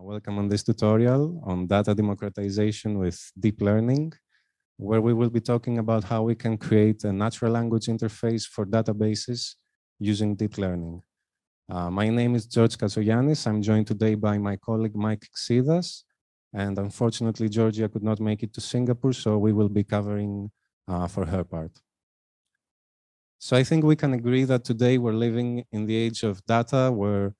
welcome on this tutorial on data democratization with deep learning, where we will be talking about how we can create a natural language interface for databases using deep learning. Uh, my name is George Katsogiannis. I'm joined today by my colleague Mike Xydas, and unfortunately Georgia could not make it to Singapore, so we will be covering uh, for her part. So I think we can agree that today we're living in the age of data where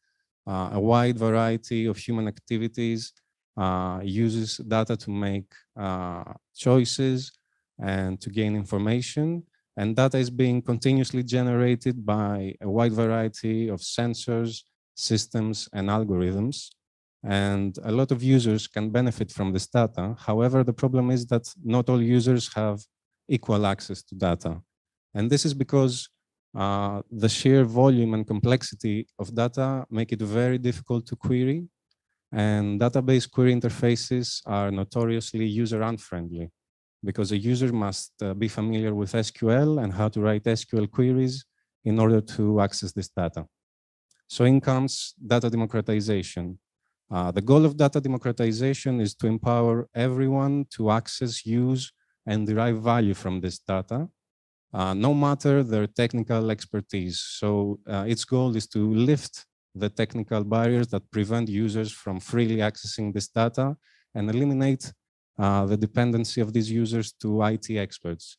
uh, a wide variety of human activities uh, uses data to make uh, choices and to gain information. And data is being continuously generated by a wide variety of sensors, systems, and algorithms. And a lot of users can benefit from this data. However, the problem is that not all users have equal access to data. And this is because uh, the sheer volume and complexity of data make it very difficult to query. And database query interfaces are notoriously user unfriendly because a user must uh, be familiar with SQL and how to write SQL queries in order to access this data. So in comes data democratization. Uh, the goal of data democratization is to empower everyone to access, use, and derive value from this data uh, no matter their technical expertise. So uh, its goal is to lift the technical barriers that prevent users from freely accessing this data and eliminate uh, the dependency of these users to IT experts.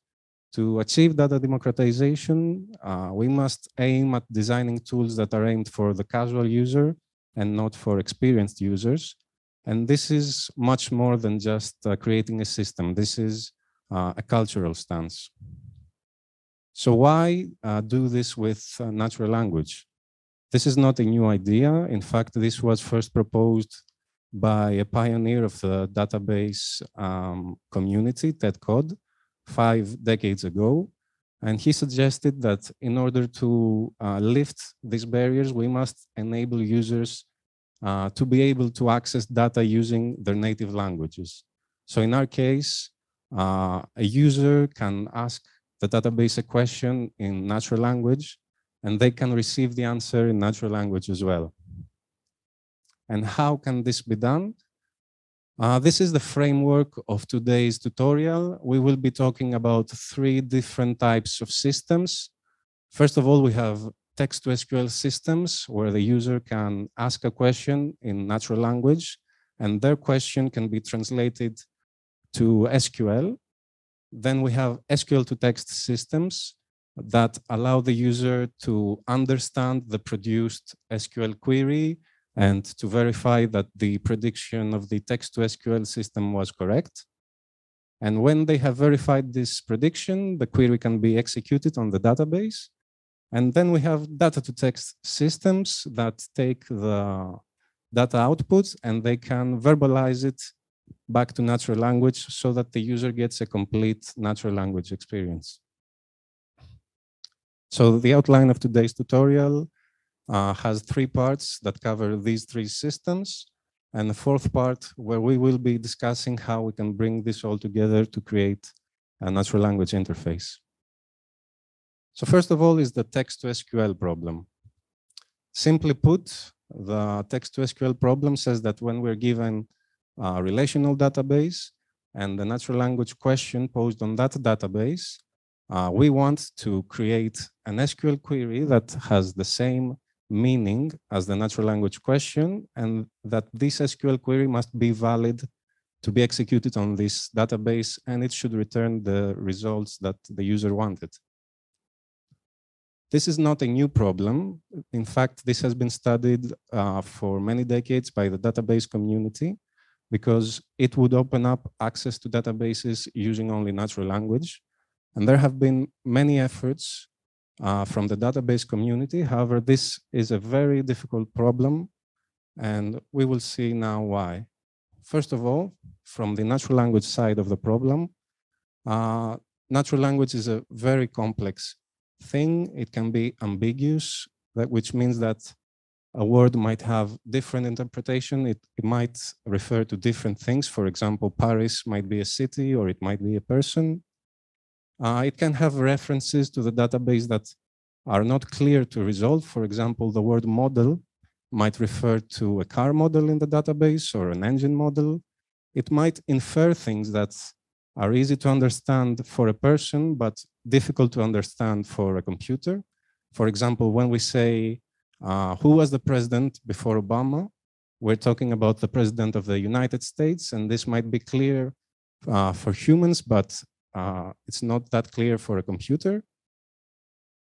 To achieve data democratization, uh, we must aim at designing tools that are aimed for the casual user and not for experienced users. And this is much more than just uh, creating a system. This is a cultural stance. So why uh, do this with uh, natural language? This is not a new idea. In fact, this was first proposed by a pioneer of the database um, community, Ted Codd, five decades ago. And he suggested that in order to uh, lift these barriers, we must enable users uh, to be able to access data using their native languages. So in our case, uh, a user can ask the database a question in natural language, and they can receive the answer in natural language as well. And how can this be done? Uh, this is the framework of today's tutorial. We will be talking about three different types of systems. First of all, we have text to SQL systems where the user can ask a question in natural language and their question can be translated to SQL then we have SQL to text systems that allow the user to understand the produced SQL query and to verify that the prediction of the text to SQL system was correct. And when they have verified this prediction, the query can be executed on the database. And then we have data to text systems that take the data output and they can verbalize it back to natural language so that the user gets a complete natural language experience. So the outline of today's tutorial uh, has three parts that cover these three systems and the fourth part where we will be discussing how we can bring this all together to create a natural language interface. So first of all is the text to SQL problem. Simply put, the text to SQL problem says that when we're given uh, relational database and the natural language question posed on that database, uh, we want to create an SQL query that has the same meaning as the natural language question and that this SQL query must be valid to be executed on this database and it should return the results that the user wanted. This is not a new problem. In fact, this has been studied uh, for many decades by the database community because it would open up access to databases using only natural language. And there have been many efforts uh, from the database community. However, this is a very difficult problem, and we will see now why. First of all, from the natural language side of the problem, uh, natural language is a very complex thing. It can be ambiguous, which means that a word might have different interpretation. It, it might refer to different things. For example, Paris might be a city or it might be a person. Uh, it can have references to the database that are not clear to resolve. For example, the word model might refer to a car model in the database or an engine model. It might infer things that are easy to understand for a person, but difficult to understand for a computer. For example, when we say, uh, who was the president before Obama? We're talking about the president of the United States, and this might be clear uh, for humans, but uh, it's not that clear for a computer.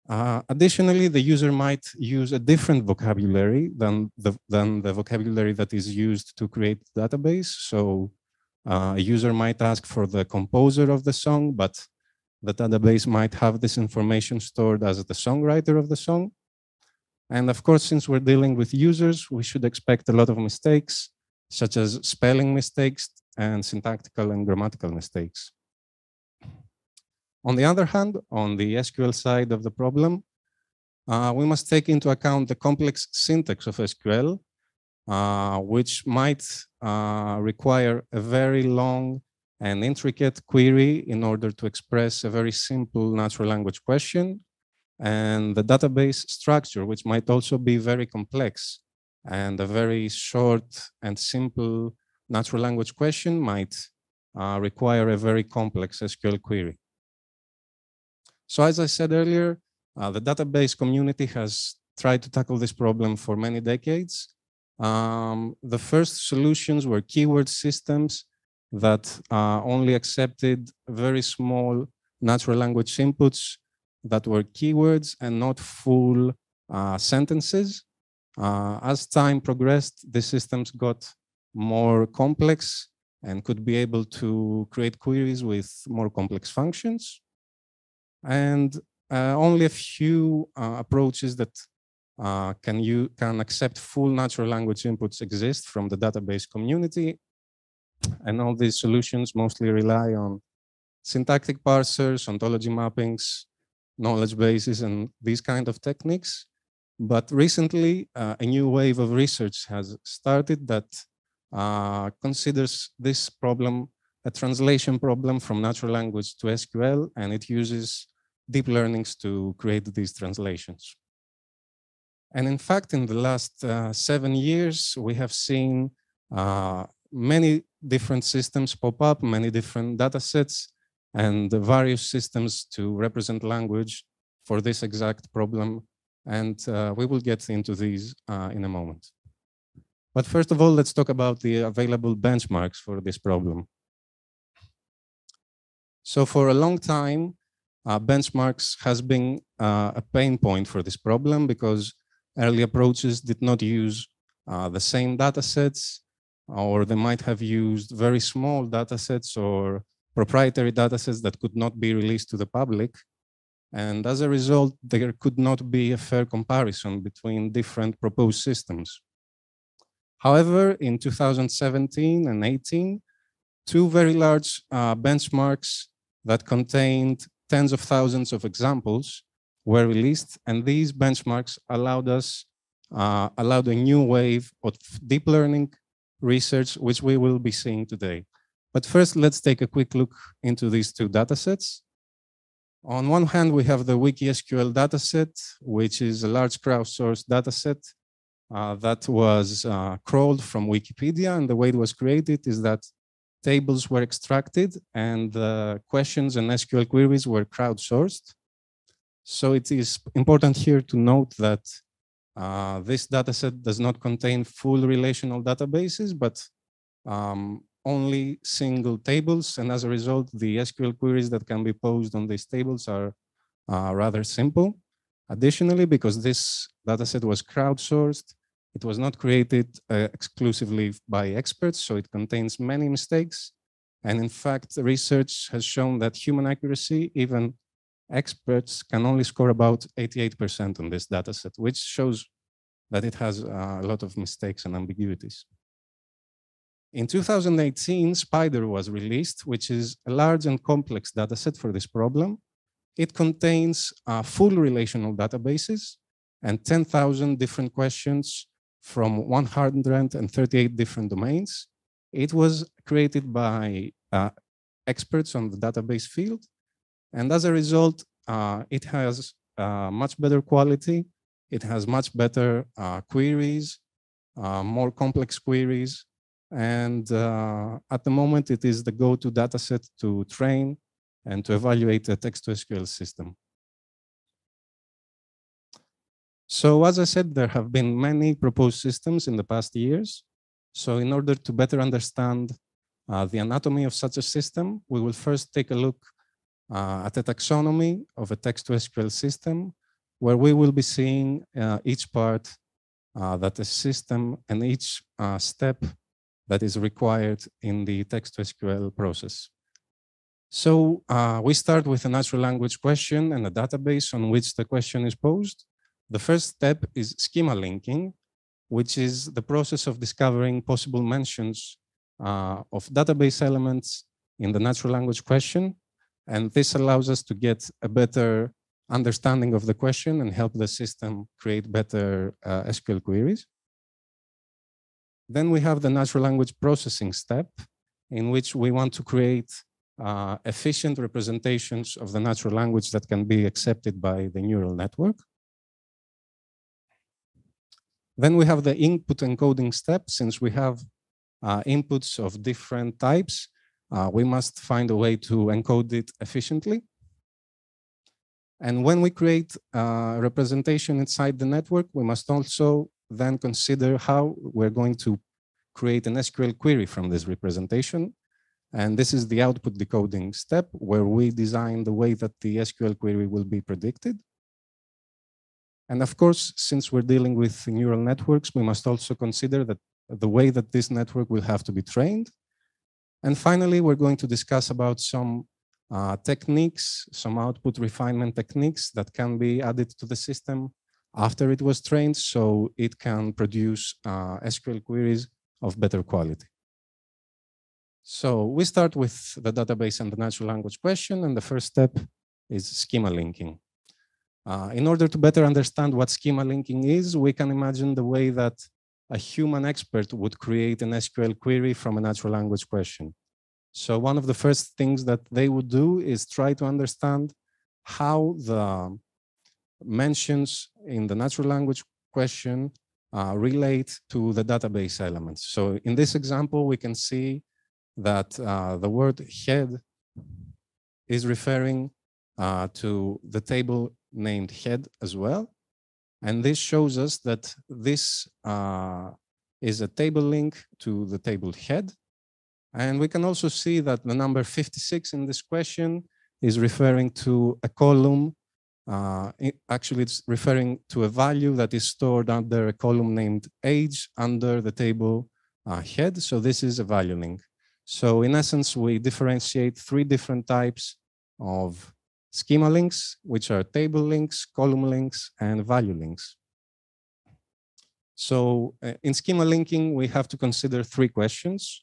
Uh, additionally, the user might use a different vocabulary than the, than the vocabulary that is used to create the database. So uh, a user might ask for the composer of the song, but the database might have this information stored as the songwriter of the song. And of course, since we're dealing with users, we should expect a lot of mistakes, such as spelling mistakes and syntactical and grammatical mistakes. On the other hand, on the SQL side of the problem, uh, we must take into account the complex syntax of SQL, uh, which might uh, require a very long and intricate query in order to express a very simple natural language question, and the database structure, which might also be very complex, and a very short and simple natural language question might uh, require a very complex SQL query. So as I said earlier, uh, the database community has tried to tackle this problem for many decades. Um, the first solutions were keyword systems that uh, only accepted very small natural language inputs that were keywords and not full uh, sentences. Uh, as time progressed, the systems got more complex and could be able to create queries with more complex functions and uh, only a few uh, approaches that uh, can you can accept full natural language inputs exist from the database community and all these solutions mostly rely on syntactic parsers ontology mappings knowledge bases and these kind of techniques but recently uh, a new wave of research has started that uh, considers this problem a translation problem from natural language to SQL and it uses deep learnings to create these translations. And in fact, in the last uh, seven years, we have seen uh, many different systems pop up, many different data sets, and various systems to represent language for this exact problem. And uh, we will get into these uh, in a moment. But first of all, let's talk about the available benchmarks for this problem. So for a long time, uh, benchmarks has been uh, a pain point for this problem because early approaches did not use uh, the same data sets, or they might have used very small data sets or proprietary data sets that could not be released to the public. And as a result, there could not be a fair comparison between different proposed systems. However, in 2017 and 18, two very large uh, benchmarks that contained tens of thousands of examples were released, and these benchmarks allowed us, uh, allowed a new wave of deep learning research, which we will be seeing today. But first, let's take a quick look into these two datasets. On one hand, we have the WikiSQL dataset, which is a large crowdsourced dataset uh, that was uh, crawled from Wikipedia. And the way it was created is that tables were extracted and the questions and SQL queries were crowdsourced. So it is important here to note that uh, this dataset does not contain full relational databases, but um, only single tables. And as a result, the SQL queries that can be posed on these tables are uh, rather simple. Additionally, because this dataset was crowdsourced, it was not created uh, exclusively by experts, so it contains many mistakes. And in fact, research has shown that human accuracy, even experts can only score about 88% on this dataset, which shows that it has uh, a lot of mistakes and ambiguities. In 2018, SPIDER was released, which is a large and complex dataset for this problem. It contains uh, full relational databases and 10,000 different questions from 138 different domains. It was created by uh, experts on the database field. And as a result, uh, it has uh, much better quality. It has much better uh, queries uh, more complex queries. And uh, at the moment, it is the go-to dataset to train and to evaluate a text-to-SQL system. So as I said, there have been many proposed systems in the past years. So in order to better understand uh, the anatomy of such a system, we will first take a look uh, at a taxonomy of a text-to-SQL system, where we will be seeing uh, each part uh, that a system and each uh, step that is required in the text-to-SQL process. So uh, we start with a natural language question and a database on which the question is posed. The first step is schema linking, which is the process of discovering possible mentions uh, of database elements in the natural language question. And this allows us to get a better understanding of the question and help the system create better uh, SQL queries. Then we have the natural language processing step in which we want to create uh, efficient representations of the natural language that can be accepted by the neural network. Then we have the input encoding step. Since we have uh, inputs of different types, uh, we must find a way to encode it efficiently. And when we create a representation inside the network, we must also then consider how we're going to create an SQL query from this representation. And this is the output decoding step where we design the way that the SQL query will be predicted. And of course, since we're dealing with neural networks, we must also consider that the way that this network will have to be trained. And finally, we're going to discuss about some uh, techniques, some output refinement techniques that can be added to the system after it was trained so it can produce uh, SQL queries of better quality. So we start with the database and the natural language question, and the first step is schema linking. Uh, in order to better understand what schema linking is, we can imagine the way that a human expert would create an SQL query from a natural language question. So one of the first things that they would do is try to understand how the mentions in the natural language question uh, relate to the database elements. So in this example, we can see that uh, the word head is referring uh, to the table named head as well. And this shows us that this uh, is a table link to the table head. And we can also see that the number 56 in this question is referring to a column uh, actually, it's referring to a value that is stored under a column named age under the table uh, head. So this is a value link. So in essence, we differentiate three different types of schema links, which are table links, column links, and value links. So uh, in schema linking, we have to consider three questions.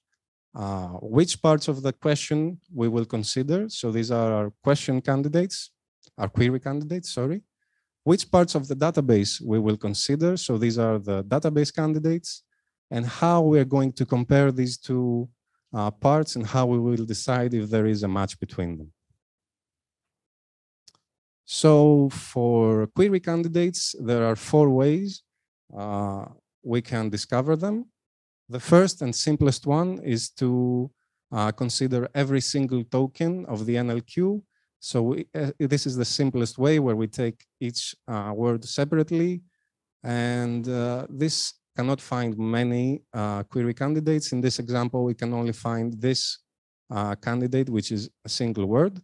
Uh, which parts of the question we will consider? So these are our question candidates our query candidates, sorry. Which parts of the database we will consider. So these are the database candidates and how we're going to compare these two uh, parts and how we will decide if there is a match between them. So for query candidates, there are four ways uh, we can discover them. The first and simplest one is to uh, consider every single token of the NLQ so we, uh, this is the simplest way where we take each uh, word separately. And uh, this cannot find many uh, query candidates. In this example, we can only find this uh, candidate, which is a single word.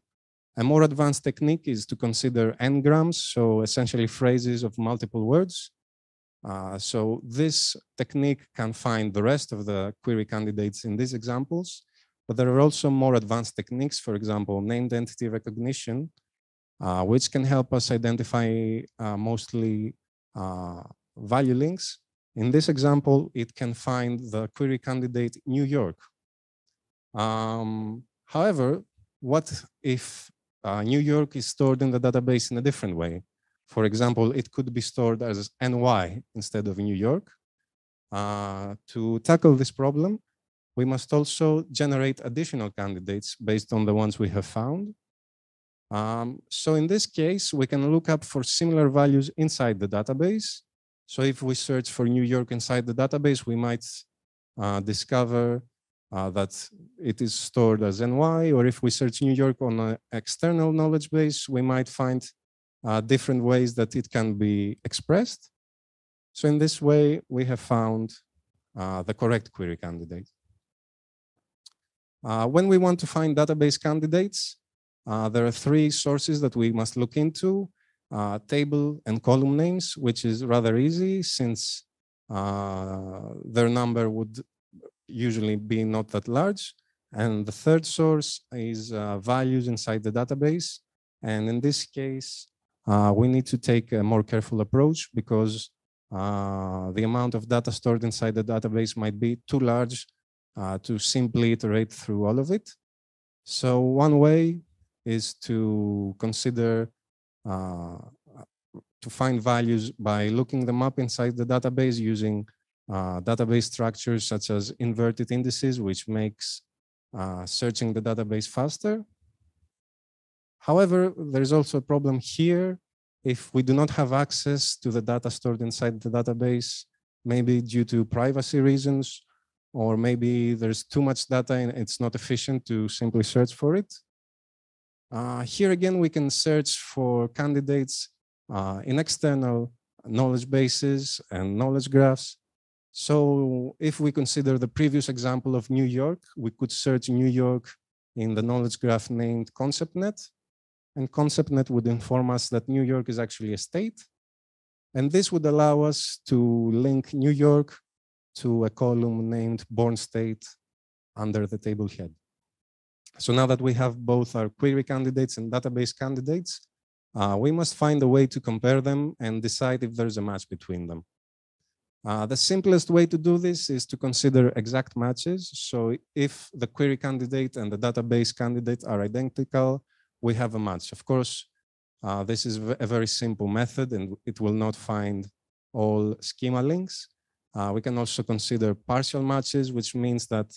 A more advanced technique is to consider n-grams, so essentially phrases of multiple words. Uh, so this technique can find the rest of the query candidates in these examples. But there are also more advanced techniques, for example, named entity recognition, uh, which can help us identify uh, mostly uh, value links. In this example, it can find the query candidate New York. Um, however, what if uh, New York is stored in the database in a different way? For example, it could be stored as NY instead of New York. Uh, to tackle this problem, we must also generate additional candidates based on the ones we have found. Um, so in this case, we can look up for similar values inside the database. So if we search for New York inside the database, we might uh, discover uh, that it is stored as NY, or if we search New York on an external knowledge base, we might find uh, different ways that it can be expressed. So in this way, we have found uh, the correct query candidate. Uh, when we want to find database candidates, uh, there are three sources that we must look into, uh, table and column names, which is rather easy since uh, their number would usually be not that large. And the third source is uh, values inside the database. And in this case, uh, we need to take a more careful approach because the amount of data stored inside the database might be too large uh, to simply iterate through all of it. So one way is to consider uh, to find values by looking them up inside the database using uh, database structures such as inverted indices, which makes uh, searching the database faster. However, there's also a problem here. If we do not have access to the data stored inside the database, maybe due to privacy reasons, or maybe there's too much data and it's not efficient to simply search for it. Uh, here again, we can search for candidates uh, in external knowledge bases and knowledge graphs. So if we consider the previous example of New York, we could search New York in the knowledge graph named ConceptNet. And ConceptNet would inform us that New York is actually a state. And this would allow us to link New York to a column named born state under the table head. So now that we have both our query candidates and database candidates, uh, we must find a way to compare them and decide if there's a match between them. Uh, the simplest way to do this is to consider exact matches. So if the query candidate and the database candidate are identical, we have a match. Of course, uh, this is a very simple method and it will not find all schema links. Uh, we can also consider partial matches, which means that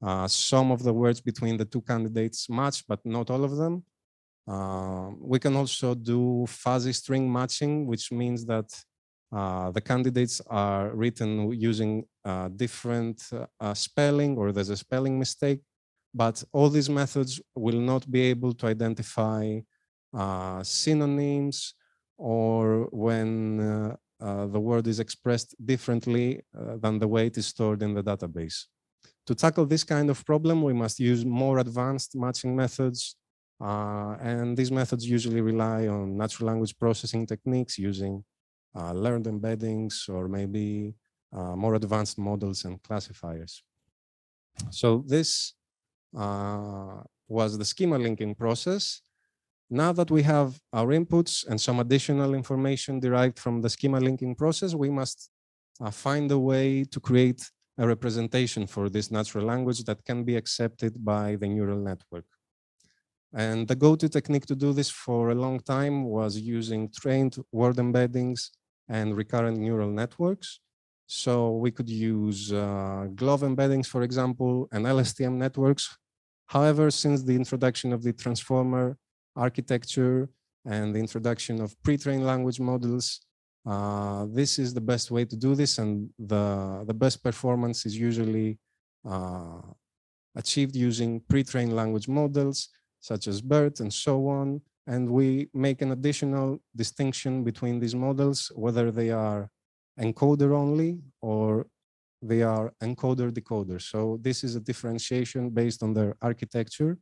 uh, some of the words between the two candidates match, but not all of them. Uh, we can also do fuzzy string matching, which means that uh, the candidates are written using uh, different uh, spelling or there's a spelling mistake, but all these methods will not be able to identify synonyms or when uh, the word is expressed differently uh, than the way it is stored in the database. To tackle this kind of problem, we must use more advanced matching methods. Uh, and these methods usually rely on natural language processing techniques using uh, learned embeddings or maybe uh, more advanced models and classifiers. So this was the schema linking process. Now that we have our inputs and some additional information derived from the schema linking process, we must uh, find a way to create a representation for this natural language that can be accepted by the neural network. And the go-to technique to do this for a long time was using trained word embeddings and recurrent neural networks. So we could use uh, GloVe embeddings, for example, and LSTM networks. However, since the introduction of the transformer architecture and the introduction of pre-trained language models. Uh, this is the best way to do this and the, the best performance is usually uh, achieved using pre-trained language models such as BERT and so on. And we make an additional distinction between these models, whether they are encoder only or they are encoder decoder. So this is a differentiation based on their architecture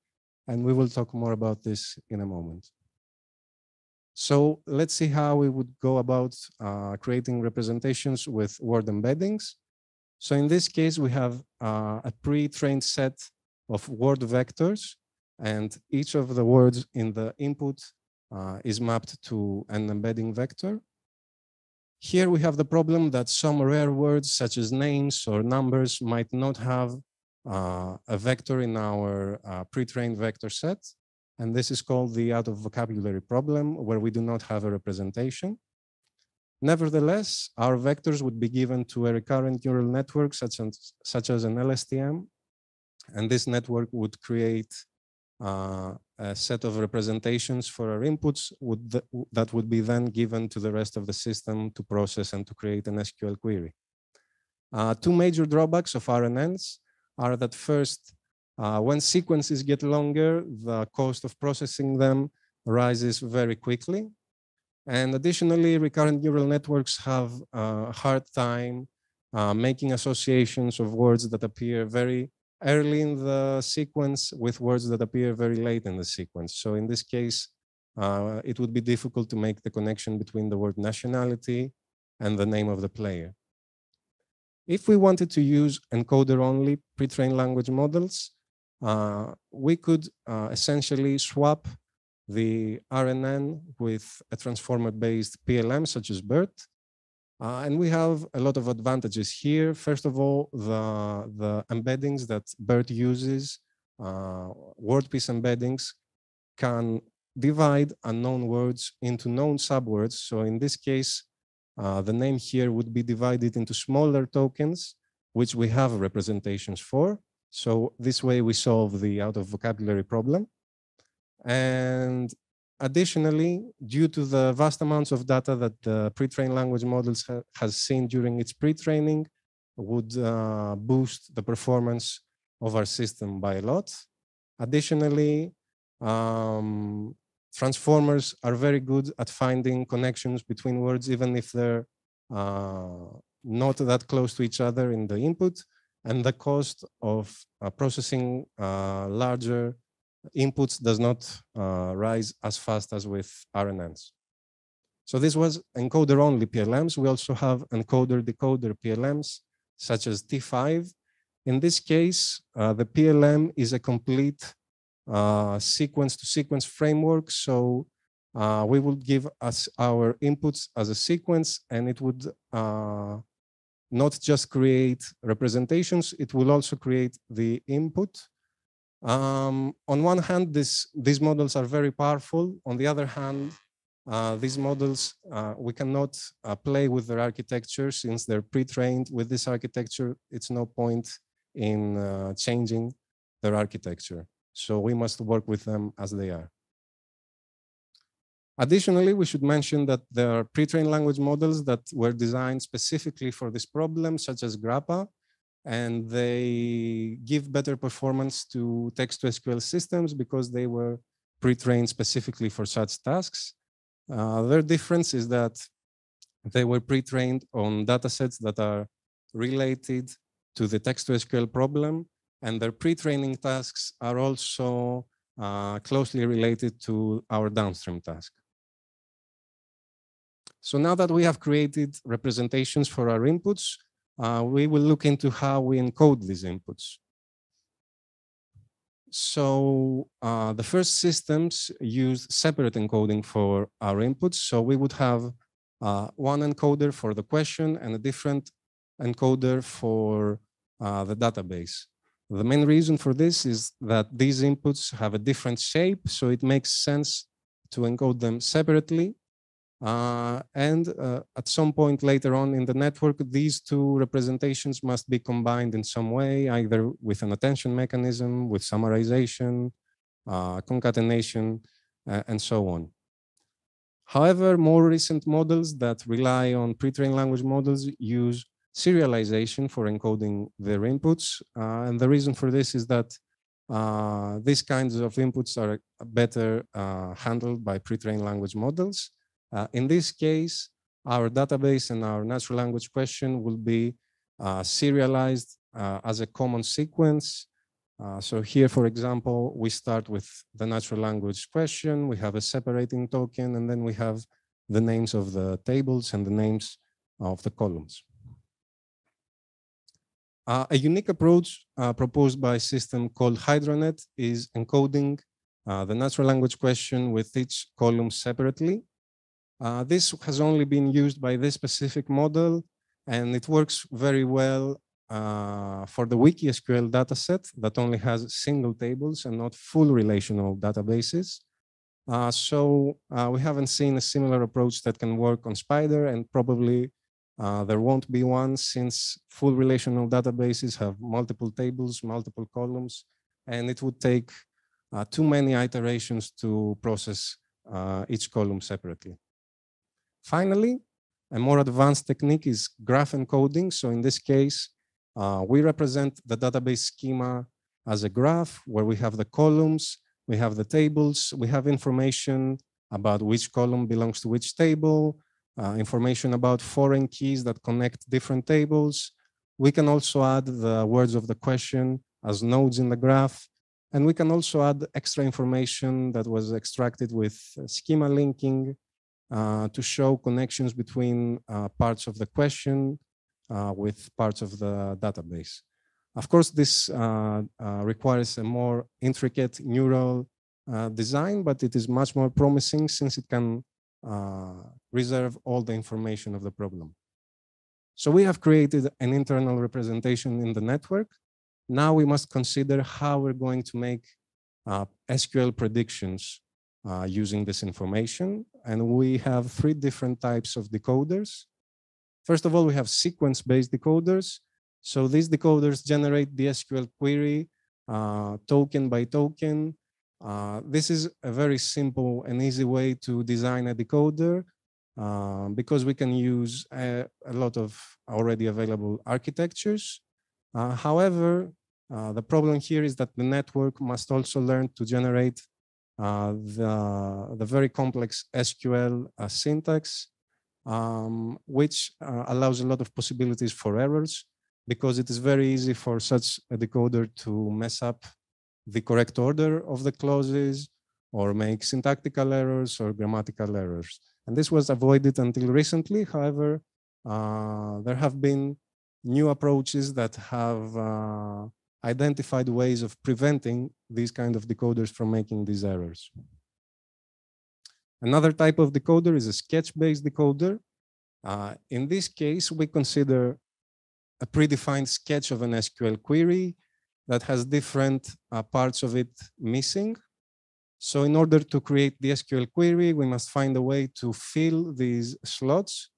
and we will talk more about this in a moment. So let's see how we would go about uh, creating representations with word embeddings. So in this case, we have uh, a pre-trained set of word vectors, and each of the words in the input uh, is mapped to an embedding vector. Here we have the problem that some rare words such as names or numbers might not have uh, a vector in our uh, pre-trained vector set. And this is called the out of vocabulary problem, where we do not have a representation. Nevertheless, our vectors would be given to a recurrent neural network, such as, such as an LSTM. And this network would create uh, a set of representations for our inputs would th that would be then given to the rest of the system to process and to create an SQL query. Uh, two major drawbacks of RNNs are that first, uh, when sequences get longer, the cost of processing them rises very quickly. And additionally, recurrent neural networks have a hard time uh, making associations of words that appear very early in the sequence with words that appear very late in the sequence. So in this case, uh, it would be difficult to make the connection between the word nationality and the name of the player. If we wanted to use encoder-only pre-trained language models, uh, we could uh, essentially swap the RNN with a transformer-based PLM such as BERT. Uh, and we have a lot of advantages here. First of all, the, the embeddings that BERT uses, uh, word piece embeddings, can divide unknown words into known subwords. So in this case, uh, the name here would be divided into smaller tokens, which we have representations for. So this way we solve the out of vocabulary problem. And additionally, due to the vast amounts of data that the pre-trained language models ha has seen during its pre-training, would uh, boost the performance of our system by a lot. Additionally, um, transformers are very good at finding connections between words, even if they're uh, not that close to each other in the input. And the cost of uh, processing uh, larger inputs does not uh, rise as fast as with RNNs. So this was encoder-only PLMs. We also have encoder-decoder PLMs, such as T5. In this case, uh, the PLM is a complete sequence to sequence framework. So uh, we would give us our inputs as a sequence and it would uh, not just create representations, it will also create the input. Um, on one hand, this, these models are very powerful. On the other hand, uh, these models, uh, we cannot uh, play with their architecture since they're pre-trained with this architecture. It's no point in uh, changing their architecture. So we must work with them as they are. Additionally, we should mention that there are pre-trained language models that were designed specifically for this problem, such as Grappa, and they give better performance to text-to-SQL systems because they were pre-trained specifically for such tasks. Uh, their difference is that they were pre-trained on datasets that are related to the text-to-SQL problem and their pre-training tasks are also uh, closely related to our downstream task. So now that we have created representations for our inputs, uh, we will look into how we encode these inputs. So uh, the first systems use separate encoding for our inputs. So we would have uh, one encoder for the question and a different encoder for uh, the database. The main reason for this is that these inputs have a different shape, so it makes sense to encode them separately. Uh, and uh, at some point later on in the network, these two representations must be combined in some way, either with an attention mechanism, with summarization, uh, concatenation, uh, and so on. However, more recent models that rely on pre-trained language models use serialization for encoding their inputs. Uh, and the reason for this is that uh, these kinds of inputs are better uh, handled by pre-trained language models. Uh, in this case, our database and our natural language question will be uh, serialized uh, as a common sequence. so here, for example, we start with the natural language question, we have a separating token, and then we have the names of the tables and the names of the columns. Uh, a unique approach uh, proposed by a system called HydraNet is encoding uh, the natural language question with each column separately. Uh, this has only been used by this specific model, and it works very well uh, for the WikiSQL dataset that only has single tables and not full relational databases. Uh, so we haven't seen a similar approach that can work on Spider and probably uh, there won't be one since full relational databases have multiple tables, multiple columns, and it would take uh, too many iterations to process uh, each column separately. Finally, a more advanced technique is graph encoding. So in this case, uh, we represent the database schema as a graph where we have the columns, we have the tables, we have information about which column belongs to which table, uh, information about foreign keys that connect different tables. We can also add the words of the question as nodes in the graph. And we can also add extra information that was extracted with schema linking uh, to show connections between uh, parts of the question uh, with parts of the database. Of course, this uh, uh, requires a more intricate neural design, but it is much more promising since it can reserve all the information of the problem. So we have created an internal representation in the network now we must consider how we're going to make uh, SQL predictions uh, using this information. And we have three different types of decoders. First of all, we have sequence-based decoders. So these decoders generate the SQL query uh, token by token. Uh, this is a very simple and easy way to design a decoder uh, because we can use a, a, lot of already available architectures. Uh, however, uh, the problem here is that the network must also learn to generate uh, the, the very complex SQL uh, syntax, um, which allows a lot of possibilities for errors because it is very easy for such a decoder to mess up the correct order of the clauses or make syntactical errors or grammatical errors. And this was avoided until recently. However, uh, there have been new approaches that have uh, identified ways of preventing these kind of decoders from making these errors. Another type of decoder is a sketch-based decoder. Uh, in this case, we consider a predefined sketch of an SQL query that has different uh, parts of it missing. So in order to create the SQL query, we must find a way to fill these slots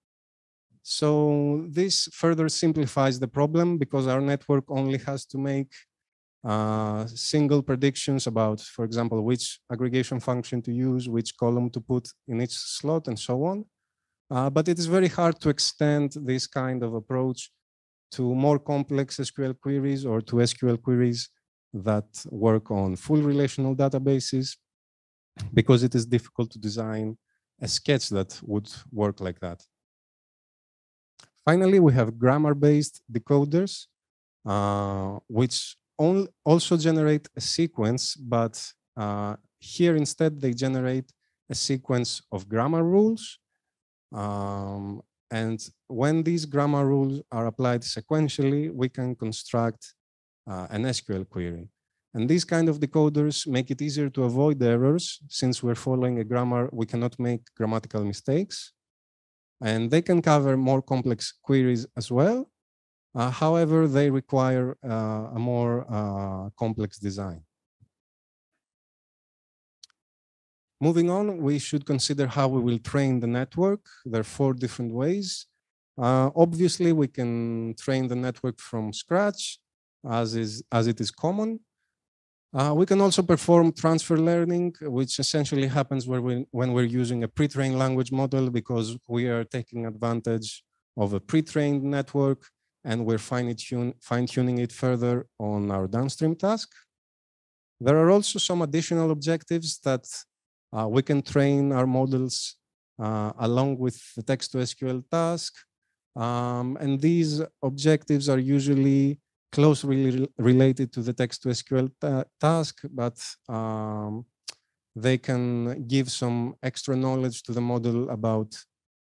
so this further simplifies the problem because our network only has to make uh, single predictions about, for example, which aggregation function to use, which column to put in each slot, and so on. Uh, but it is very hard to extend this kind of approach to more complex SQL queries or to SQL queries that work on full relational databases because it is difficult to design a sketch that would work like that. Finally, we have grammar-based decoders, uh, which also generate a sequence, but uh, here instead they generate a sequence of grammar rules. Um, and when these grammar rules are applied sequentially, we can construct uh, an SQL query. And these kind of decoders make it easier to avoid errors. Since we're following a grammar, we cannot make grammatical mistakes. And they can cover more complex queries as well. Uh, however, they require uh, a more uh, complex design. Moving on, we should consider how we will train the network. There are four different ways. Uh, obviously, we can train the network from scratch, as, is, as it is common. Uh, we can also perform transfer learning, which essentially happens we, when we're using a pre-trained language model because we are taking advantage of a pre-trained network and we're fine-tuning it further on our downstream task. There are also some additional objectives that uh, we can train our models uh, along with the text-to-SQL task. Um, and these objectives are usually closely related to the text to SQL ta task, but um, they can give some extra knowledge to the model about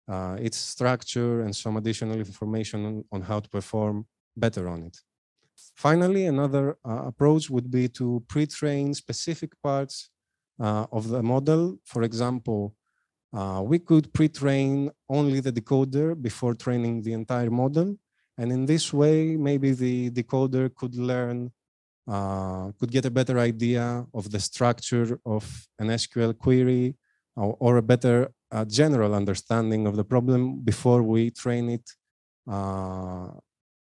uh, its structure and some additional information on, on, how to perform better on it. Finally, another uh, approach would be to pre-train specific parts of the model. For example, uh, we could pre-train only the decoder before training the entire model. And in this way, maybe the decoder could learn, uh, could get a better idea of the structure of an SQL query or, or a better uh, general understanding of the problem before we train it, uh,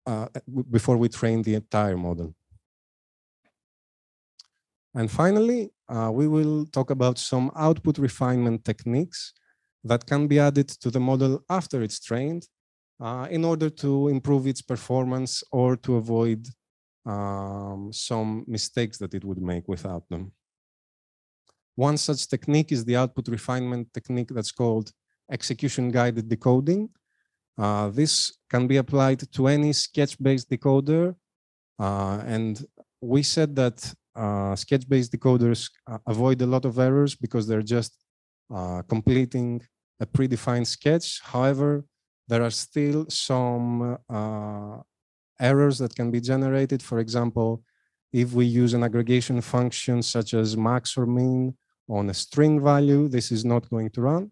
uh before we train the entire model. And finally, uh, we will talk about some output refinement techniques that can be added to the model after it's trained uh, in order to improve its performance or to avoid um, some mistakes that it would make without them. One such technique is the output refinement technique that's called execution guided decoding. Uh, this can be applied to any sketch-based decoder. Uh, and we said that sketch-based decoders uh, avoid a lot of errors because they're just uh, completing a predefined sketch. However, there are still some uh, errors that can be generated. For example, if we use an aggregation function such as max or min on a string value, this is not going to run.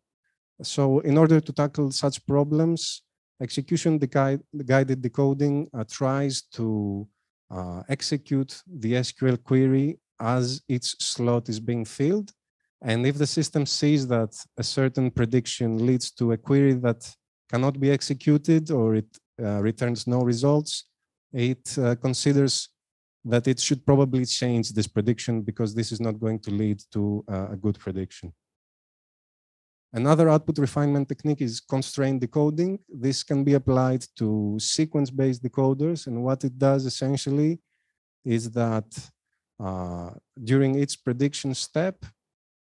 So in order to tackle such problems, execution guided decoding uh, tries to uh, execute the SQL query as its slot is being filled. And if the system sees that a certain prediction leads to a query that cannot be executed or it uh, returns no results, it uh, considers that it should probably change this prediction because this is not going to lead to uh, a good prediction. Another output refinement technique is constrained decoding. This can be applied to sequence-based decoders. And what it does essentially is that uh, during each prediction step,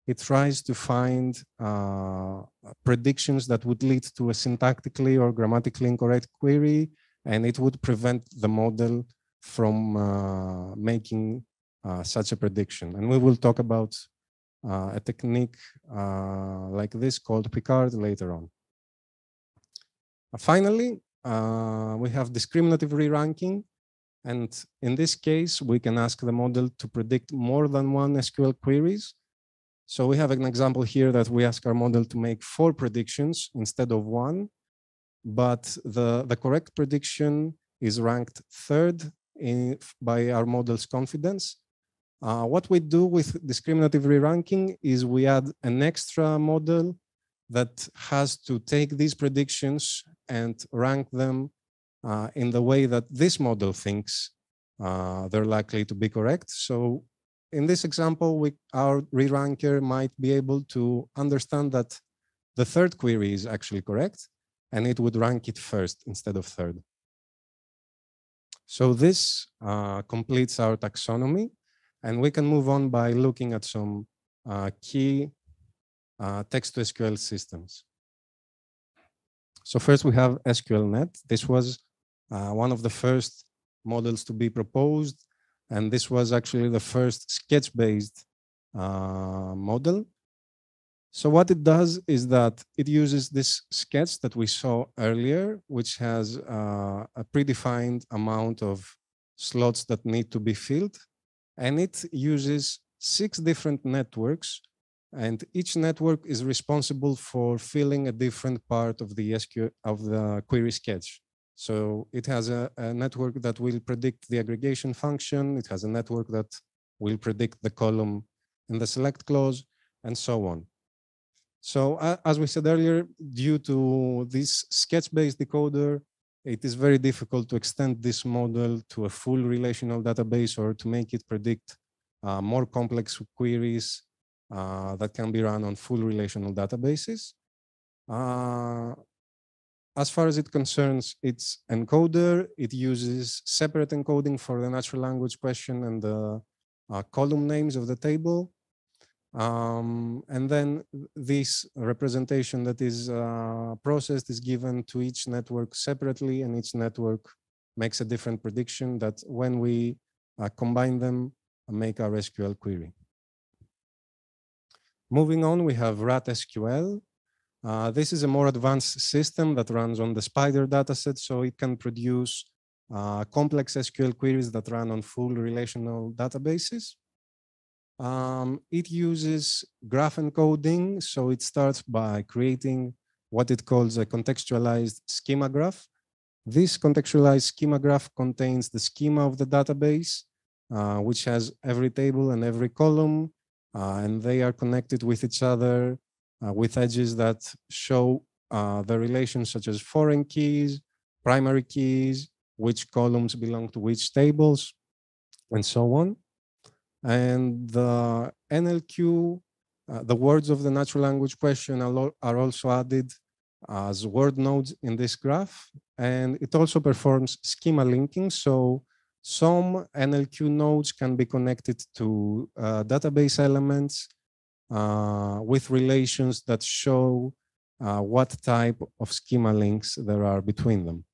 it tries to find uh, predictions that would lead to a syntactically or grammatically incorrect query, and it would prevent the model from uh, making uh, such a prediction. And we will talk about uh, a technique uh, like this called Picard later on. Uh, finally, we have discriminative re-ranking. And in this case, we can ask the model to predict more than one SQL queries. So we have an example here that we ask our model to make four predictions instead of one, but the, the correct prediction is ranked third in, by our model's confidence. Uh, what we do with discriminative re-ranking is we add an extra model that has to take these predictions and rank them uh, in the way that this model thinks uh, they're likely to be correct. So in this example, we, our re-ranker might be able to understand that the third query is actually correct, and it would rank it first instead of third. So this uh, completes our taxonomy. And we can move on by looking at some uh, key uh, text to SQL systems. So first we have SQLnet. This was uh, one of the first models to be proposed. And this was actually the first sketch-based uh, model. So what it does is that it uses this sketch that we saw earlier, which has uh, a predefined amount of slots that need to be filled and it uses six different networks and each network is responsible for filling a different part of the SQL of the query sketch. So it has a, a, network that will predict the aggregation function. It has a network that will predict the column in the select clause and so on. So uh, as we said earlier, due to this sketch-based decoder, it is very difficult to extend this model to a full relational database or to make it predict uh, more complex queries uh, that can be run on full relational databases. Uh, as far as it concerns its encoder, it uses separate encoding for the natural language question and the uh, column names of the table. Um, and then this representation that is uh, processed is given to each network separately and each network makes a different prediction that when we uh, combine them, make our SQL query. Moving on, we have RAT SQL. Uh, this is a more advanced system that runs on the Spider dataset, so it can produce uh, complex SQL queries that run on full relational databases. Um, it uses graph encoding. So it starts by creating what it calls a contextualized schema graph. This contextualized schema graph contains the schema of the database, uh, which has every table and every column, uh, and they are connected with each other uh, with edges that show uh, the relations such as foreign keys, primary keys, which columns belong to which tables, and so on. And the NLQ, uh, the words of the natural language question are, also added as word nodes in this graph. And it also performs schema linking. So some NLQ nodes can be connected to uh, database elements uh, with relations that show uh, what type of schema links there are between them.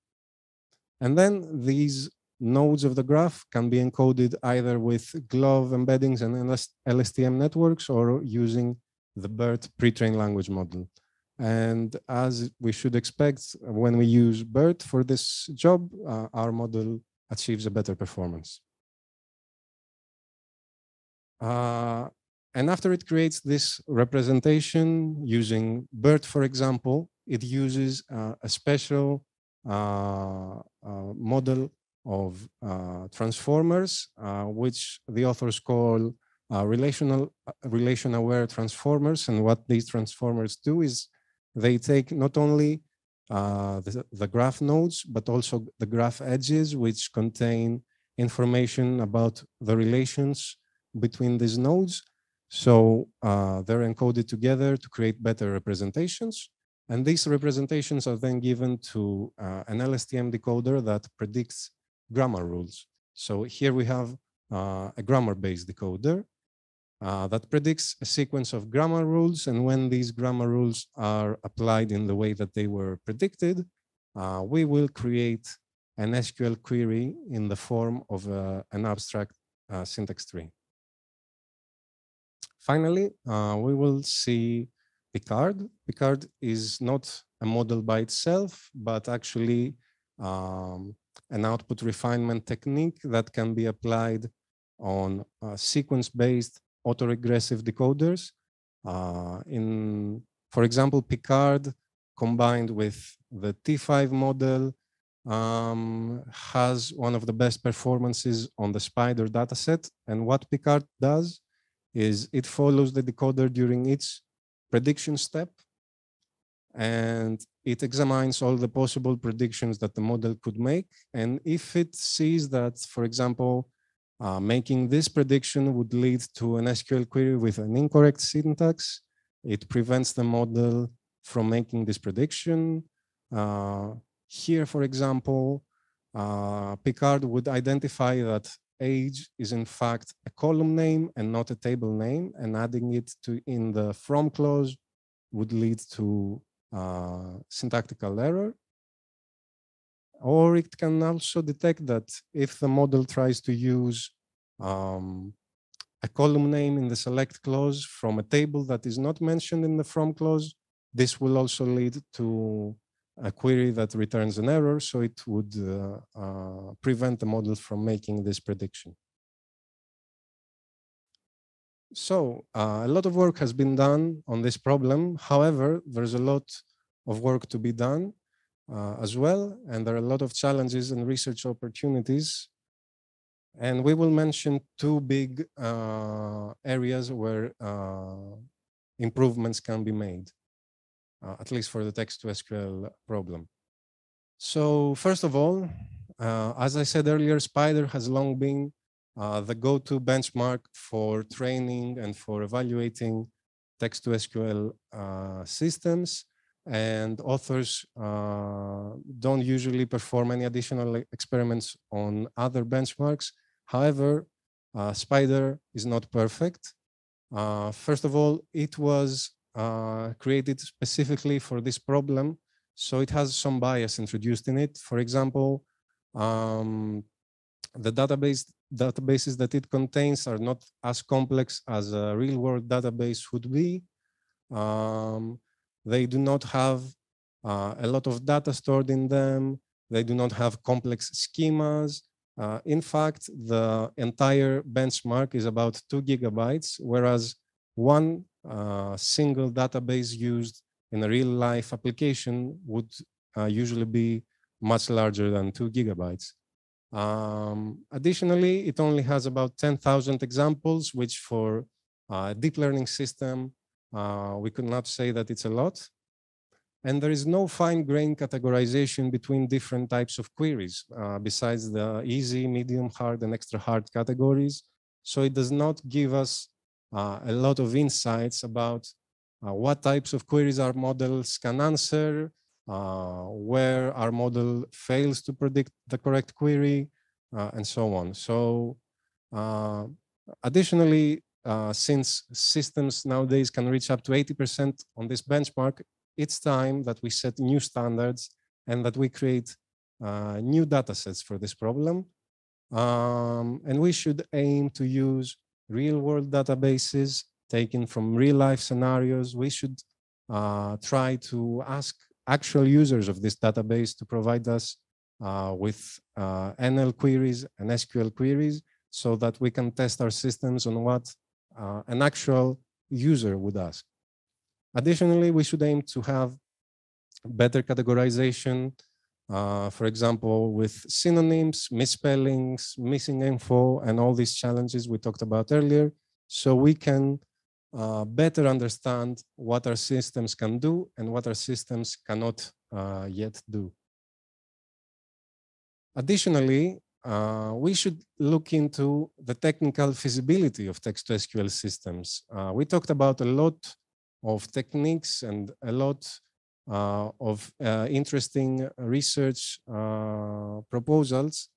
And then these nodes of the graph can be encoded either with GloVe embeddings and LSTM networks or using the BERT pre-trained language model. And as we should expect, when we use BERT for this job, uh, our model achieves a better performance. Uh, and after it creates this representation using BERT, for example, it uses uh, a special uh, uh model of uh, transformers, uh, which the authors call relational relation-aware transformers. And what these transformers do is they take not only uh, the, the, graph nodes, but also the graph edges, which contain information about the relations between these nodes. So uh, they're encoded together to create better representations. And these representations are then given to uh, an LSTM decoder that predicts grammar rules. So here we have uh, a grammar-based decoder uh, that predicts a sequence of grammar rules. And when these grammar rules are applied in the way that they were predicted, uh, we will create an SQL query in the form of uh, an abstract uh, syntax tree. Finally, uh, we will see Picard. Picard is not a model by itself, but actually um, an output refinement technique that can be applied on sequence-based autoregressive decoders. Uh, in, for example, Picard combined with the T5 model um, has one of the best performances on the spider dataset. And what Picard does is it follows the decoder during its prediction step and it examines all the possible predictions that the model could make. And if it sees that, for example, uh, making this prediction would lead to an SQL query with an incorrect syntax. It prevents the model from making this prediction. Uh, here, for example, uh, Picard would identify that age is in fact a column name and not a table name, and adding it to in the from clause would lead to uh, syntactical error. Or it can also detect that if the model tries to use um, a column name in the select clause from a table that is not mentioned in the from clause, this will also lead to a query that returns an error, so it would uh, uh, prevent the model from making this prediction. So uh, a lot of work has been done on this problem. However, there's a lot of work to be done uh, as well. And there are a lot of challenges and research opportunities. And we will mention two big uh, areas where uh, improvements can be made, uh, at least for the text to SQL problem. So first of all, uh, as I said earlier, Spider has long been uh, the go-to benchmark for training and for evaluating text to SQL systems and authors uh, don't usually perform any additional experiments on other benchmarks. However, uh, Spider is not perfect. Uh, first of all, it was uh, created specifically for this problem, so it has some bias introduced in it. For example, um, the database databases that it contains are not as complex as a real-world database would be. Um, they do not have uh, a lot of data stored in them. They do not have complex schemas. Uh, in fact, the entire benchmark is about two gigabytes, whereas one uh, single database used in a real life application would uh, usually be much larger than two gigabytes. Um, additionally, it only has about 10,000 examples, which for a deep learning system uh, we could not say that it's a lot. And there is no fine-grained categorization between different types of queries, uh, besides the easy, medium, hard, and extra hard categories. So it does not give us uh, a lot of insights about uh, what types of queries our models can answer, uh, where our model fails to predict the correct query, uh, and so on. So uh, additionally, uh, since systems nowadays can reach up to 80% on this benchmark, it's time that we set new standards and that we create uh, new data sets for this problem. Um, and we should aim to use real world databases taken from real life scenarios. We should uh, try to ask actual users of this database to provide us uh, with uh, NL queries and SQL queries so that we can test our systems on what uh, an actual user would ask. Additionally, we should aim to have better categorization uh, for example, with synonyms, misspellings, missing info, and all these challenges we talked about earlier, so we can uh, better understand what our systems can do and what our systems cannot uh, yet do. Additionally, uh, we should look into the technical feasibility of text-to-SQL systems. Uh, we talked about a lot of techniques and a lot uh, of interesting research proposals.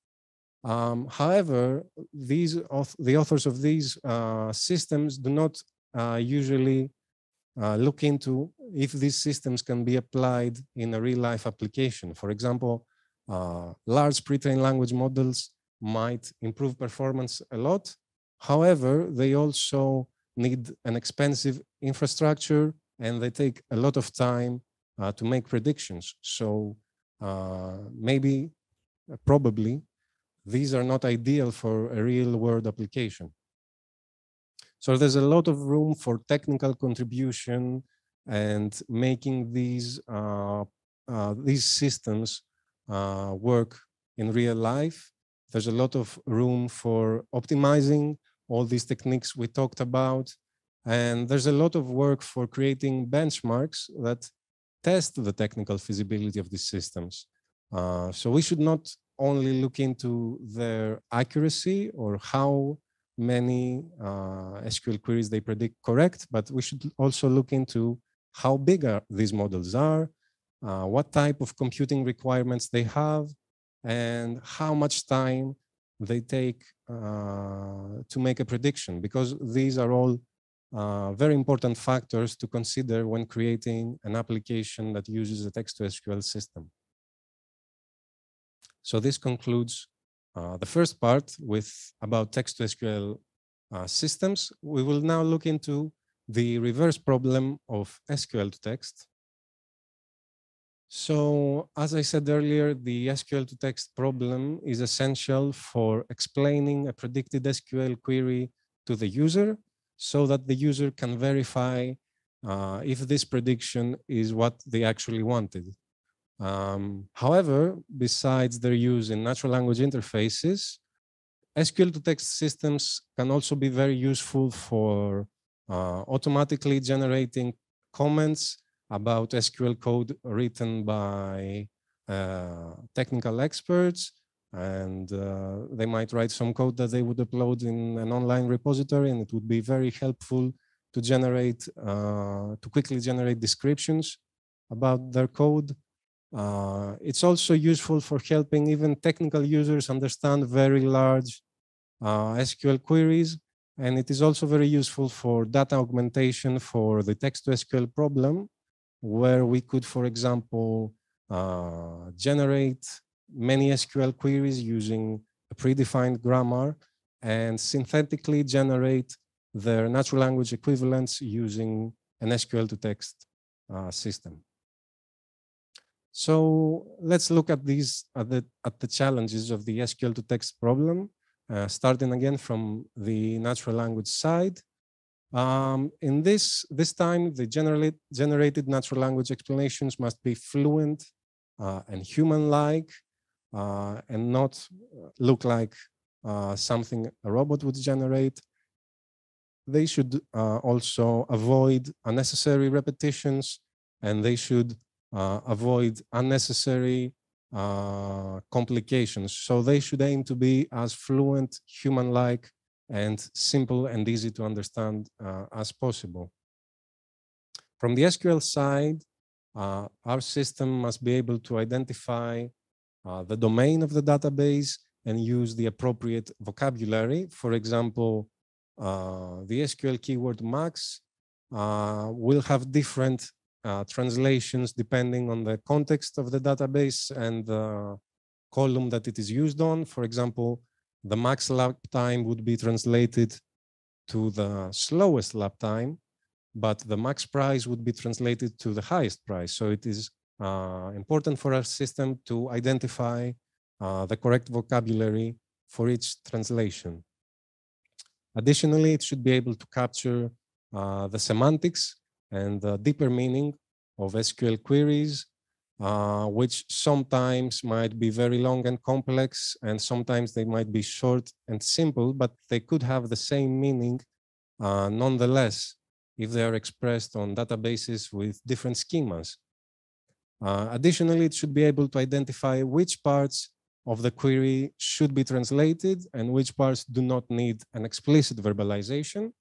Um, however, these the authors of these systems do not usually look into if these systems can be applied in a real life application. For example, uh, large pre-trained language models might improve performance a lot. However, they also need an expensive infrastructure and they take a lot of time uh, to make predictions. So uh, maybe, uh, probably, these are not ideal for a real world application. So there's a lot of room for technical contribution and making these uh, uh, these systems uh, work in real life. There's a lot of room for optimizing all these techniques we talked about. And there's a lot of work for creating benchmarks that test the technical feasibility of these systems. Uh, so we should not only look into their accuracy or how many uh, SQL queries they predict correct, but we should also look into how big are these models are, uh, what type of computing requirements they have, and how much time they take uh, to make a prediction, because these are all uh, very important factors to consider when creating an application that uses a text-to-SQL system. So this concludes uh, the first part with about text-to-SQL uh, systems. We will now look into the reverse problem of SQL to text. So as I said earlier, the SQL to text problem is essential for explaining a predicted SQL query to the user so that the user can verify uh, if this prediction is what they actually wanted. Um, however, besides their use in natural language interfaces, SQL to text systems can also be very useful for uh, automatically generating comments about SQL code written by uh, technical experts and uh, they might write some code that they would upload in an online repository and it would be very helpful to generate uh, to quickly generate descriptions about their code uh, it's also useful for helping even technical users understand very large uh, SQL queries and it is also very useful for data augmentation for the text to SQL problem where we could for example uh, generate many SQL queries using a predefined grammar and synthetically generate their natural language equivalents using an SQL to text uh, system. So let's look at these at the at the challenges of the SQL to text problem, uh, starting again from the natural language side. Um, in this this time, the generally generated natural language explanations must be fluent uh, and human-like, uh, and not look like uh, something a robot would generate. They should uh, also avoid unnecessary repetitions and they should avoid unnecessary uh, complications. So they should aim to be as fluent, human-like and simple and easy to understand uh, as possible. From the SQL side, uh, our system must be able to identify uh, the domain of the database and use the appropriate vocabulary. For example, uh, the SQL keyword max uh, will have different uh, translations depending on the context of the database and the column that it is used on. For example, the max lap time would be translated to the slowest lap time, but the max price would be translated to the highest price. So it is uh, important for our system to identify uh, the correct vocabulary for each translation. Additionally, it should be able to capture uh, the semantics and the deeper meaning of SQL queries, uh, which sometimes might be very long and complex, and sometimes they might be short and simple, but they could have the same meaning uh, nonetheless if they are expressed on databases with different schemas. Uh, additionally, it should be able to identify which parts of the query should be translated and which parts do not need an explicit verbalization.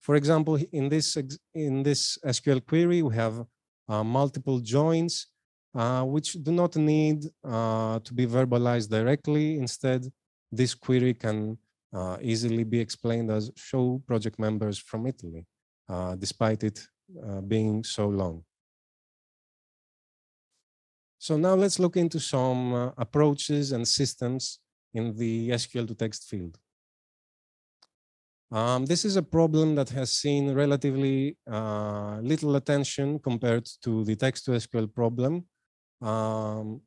For example, in this, in this SQL query, we have uh, multiple joins, uh, which do not need uh, to be verbalized directly. Instead, this query can uh, easily be explained as show project members from Italy, uh, despite it uh, being so long. So now let's look into some approaches and systems in the SQL to text field. Um, this is a problem that has seen relatively uh, little attention compared to the text to SQL problem. Um,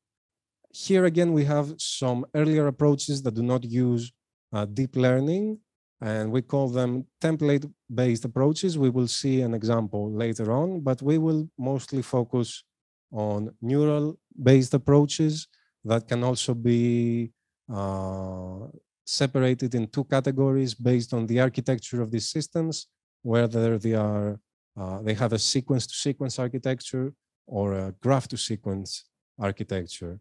here again, we have some earlier approaches that do not use uh, deep learning, and we call them template-based approaches. We will see an example later on, but we will mostly focus on neural-based approaches that can also be uh, separated in two categories based on the architecture of these systems, whether they are uh, they have a sequence-to-sequence architecture or a graph-to-sequence architecture.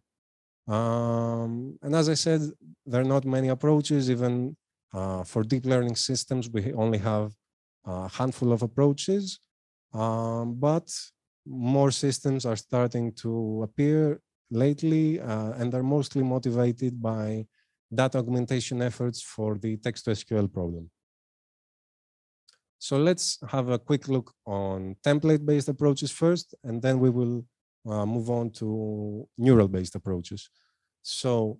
Um, and as I said, there are not many approaches. Even uh, for deep learning systems, we only have a handful of approaches. Um, but more systems are starting to appear lately, uh, and are mostly motivated by data augmentation efforts for the text to SQL problem. So let's have a quick look on template-based approaches first, and then we will uh, move on to neural-based approaches. So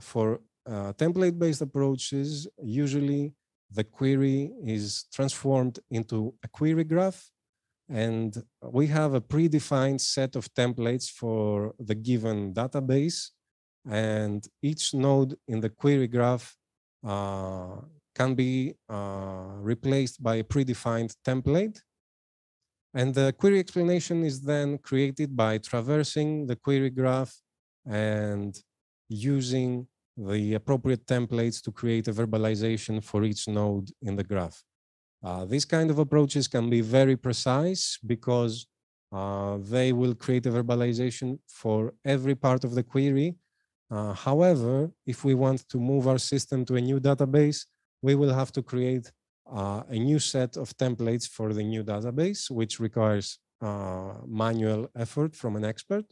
for uh, template-based approaches, usually the query is transformed into a query graph, and we have a predefined set of templates for the given database and each node in the query graph uh, can be uh, replaced by a predefined template. And the query explanation is then created by traversing the query graph and using the appropriate templates to create a verbalization for each node in the graph. Uh, these kind of approaches can be very precise because uh, they will create a verbalization for every part of the query uh, however, if we want to move our system to a new database, we will have to create uh, a new set of templates for the new database, which requires uh, manual effort from an expert.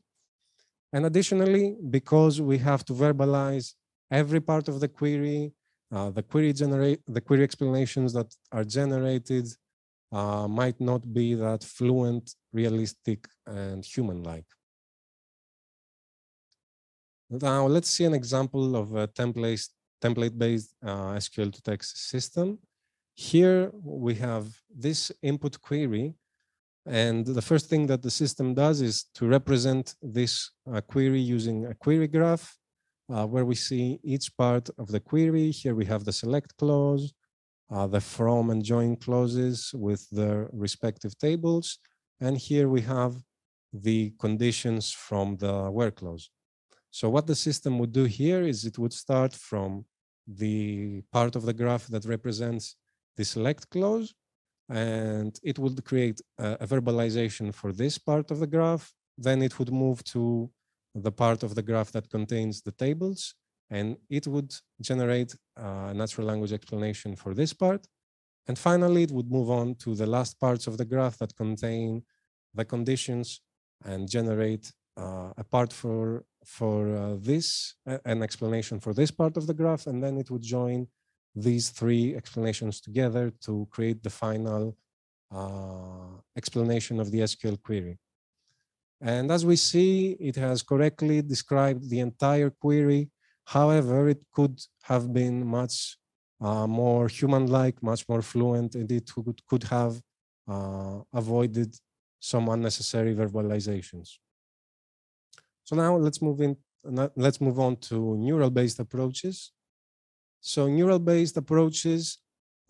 And additionally, because we have to verbalize every part of the query, uh, the query generate the query explanations that are generated uh, might not be that fluent, realistic, and human-like. Now let's see an example of a template template-based uh, SQL to text system. Here we have this input query, and the first thing that the system does is to represent this uh, query using a query graph, uh, where we see each part of the query. Here we have the select clause, uh, the from and join clauses with their respective tables, and here we have the conditions from the where clause. So what the system would do here is it would start from the part of the graph that represents the select clause, and it would create a, a verbalization for this part of the graph. Then it would move to the part of the graph that contains the tables, and it would generate a natural language explanation for this part. And finally, it would move on to the last parts of the graph that contain the conditions and generate uh, a part for, for uh, this, uh, an explanation for this part of the graph, and then it would join these three explanations together to create the final uh, explanation of the SQL query. And as we see, it has correctly described the entire query. However, it could have been much uh, more human-like, much more fluent, and it could, could have uh, avoided some unnecessary verbalizations. So now let's move in. Let's move on to neural-based approaches. So neural-based approaches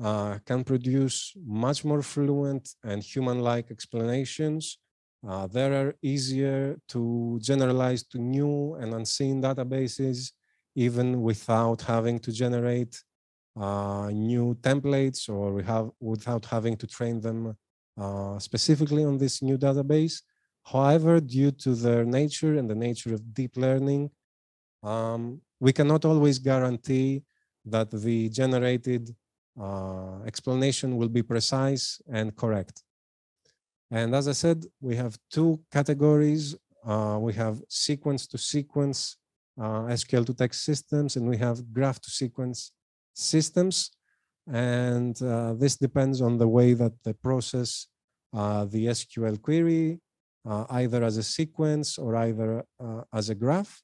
uh, can produce much more fluent and human-like explanations. Uh, they are easier to generalize to new and unseen databases, even without having to generate uh, new templates or we have without having to train them uh, specifically on this new database. However, due to their nature and the nature of deep learning, um, we cannot always guarantee that the generated uh, explanation will be precise and correct. And as I said, we have two categories. Uh, we have sequence to sequence uh, SQL to text systems, and we have graph to sequence systems. And uh, this depends on the way that they process uh, the SQL query, uh, either as a sequence or either uh, as a graph,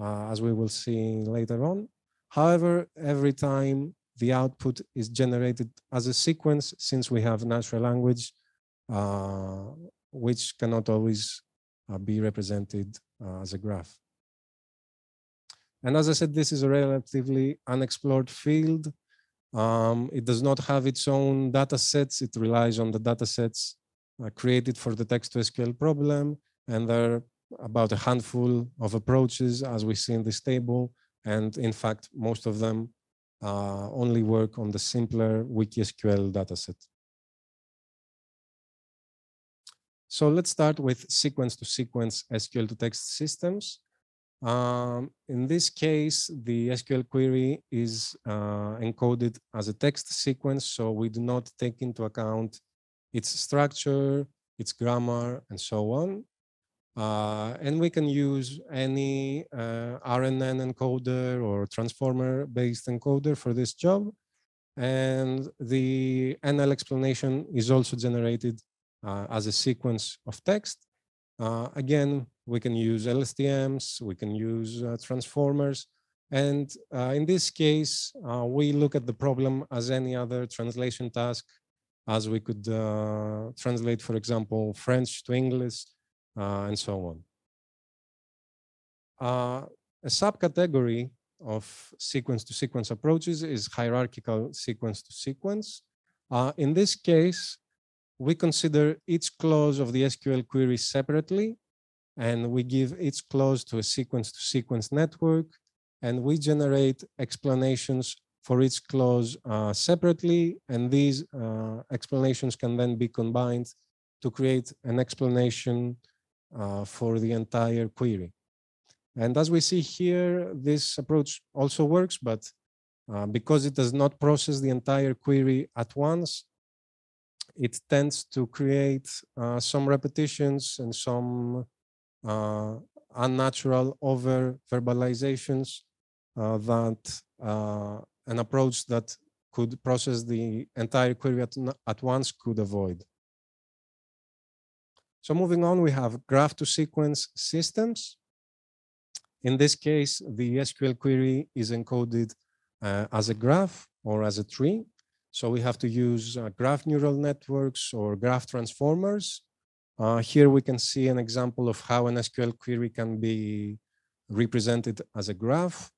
uh, as we will see later on. However, every time the output is generated as a sequence, since we have natural language, uh, which cannot always be represented as a graph. And as I said, this is a relatively unexplored field. Um, it does not have its own data sets. It relies on the data sets uh, created for the text to SQL problem. And there are about a handful of approaches as we see in this table. And in fact, most of them uh, only work on the simpler WikiSQL dataset. So let's start with sequence to sequence SQL to text systems. Um, in this case, the SQL query is uh, encoded as a text sequence, so we do not take into account its structure, its grammar, and so on. Uh, and we can use any uh, RNN encoder or transformer-based encoder for this job. And the NL explanation is also generated uh, as a sequence of text. Uh, again, we can use LSTMs, we can use uh, transformers. And uh, in this case, we look at the problem as any other translation task, as we could uh, translate, for example, French to English, uh, and so on. a subcategory of sequence to sequence approaches is hierarchical sequence to sequence. in this case, we consider each clause of the SQL query separately, and we give each clause to a sequence to sequence network, and we generate explanations for each clause uh, separately, and these uh, explanations can then be combined to create an explanation uh, for the entire query. And as we see here, this approach also works, but uh, because it does not process the entire query at once, it tends to create uh, some repetitions and some uh, unnatural over verbalizations uh, that uh, an approach that could process the entire query at, at once could avoid. So moving on, we have graph to sequence systems. In this case, the SQL query is encoded uh, as a graph or as a tree. So we have to use uh, graph neural networks or graph transformers. Uh, here we can see an example of how an SQL query can be represented as a graph,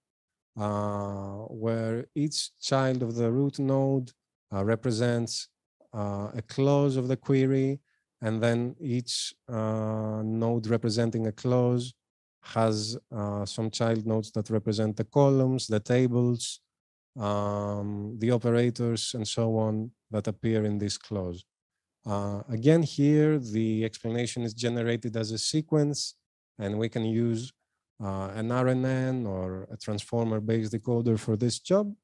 where each child of the root node uh, represents uh, a clause of the query, and then each uh, node representing a clause has some child nodes that represent the columns, the tables, um, the operators, and so on that appear in this clause. Uh, again, here, the explanation is generated as a sequence, and we can use uh, an RNN or a transformer-based decoder for this job.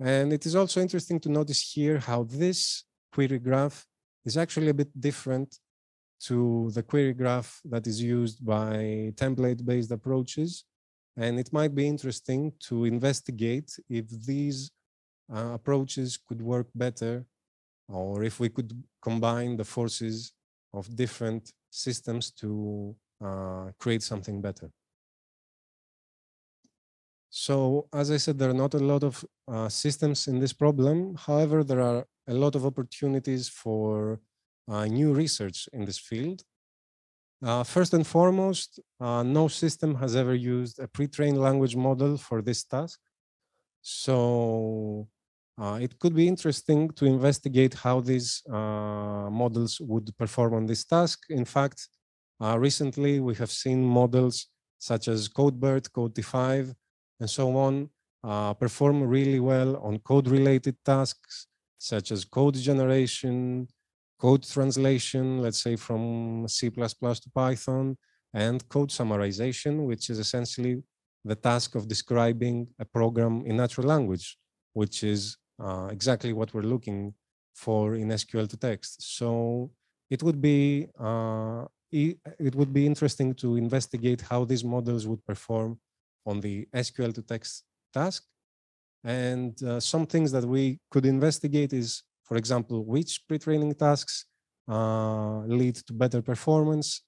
And it is also interesting to notice here how this query graph is actually a bit different to the query graph that is used by template-based approaches. And it might be interesting to investigate if these uh, approaches could work better or if we could combine the forces of different systems to uh, create something better. So as I said, there are not a lot of uh, systems in this problem. However, there are a lot of opportunities for uh, new research in this field. Uh, first and foremost, uh, no system has ever used a pre-trained language model for this task. So uh, it could be interesting to investigate how these uh, models would perform on this task. In fact, uh, recently we have seen models such as CodeBERT, CodeT5, and so on uh, perform really well on code-related tasks such as code generation, code translation, let's say from C++ to Python, and code summarization, which is essentially the task of describing a program in natural language, which is uh, exactly what we're looking for in SQL to text. So it would be uh, it would be interesting to investigate how these models would perform on the SQL to text task. And uh, some things that we could investigate is, for example, which pre-training tasks uh, lead to better performance,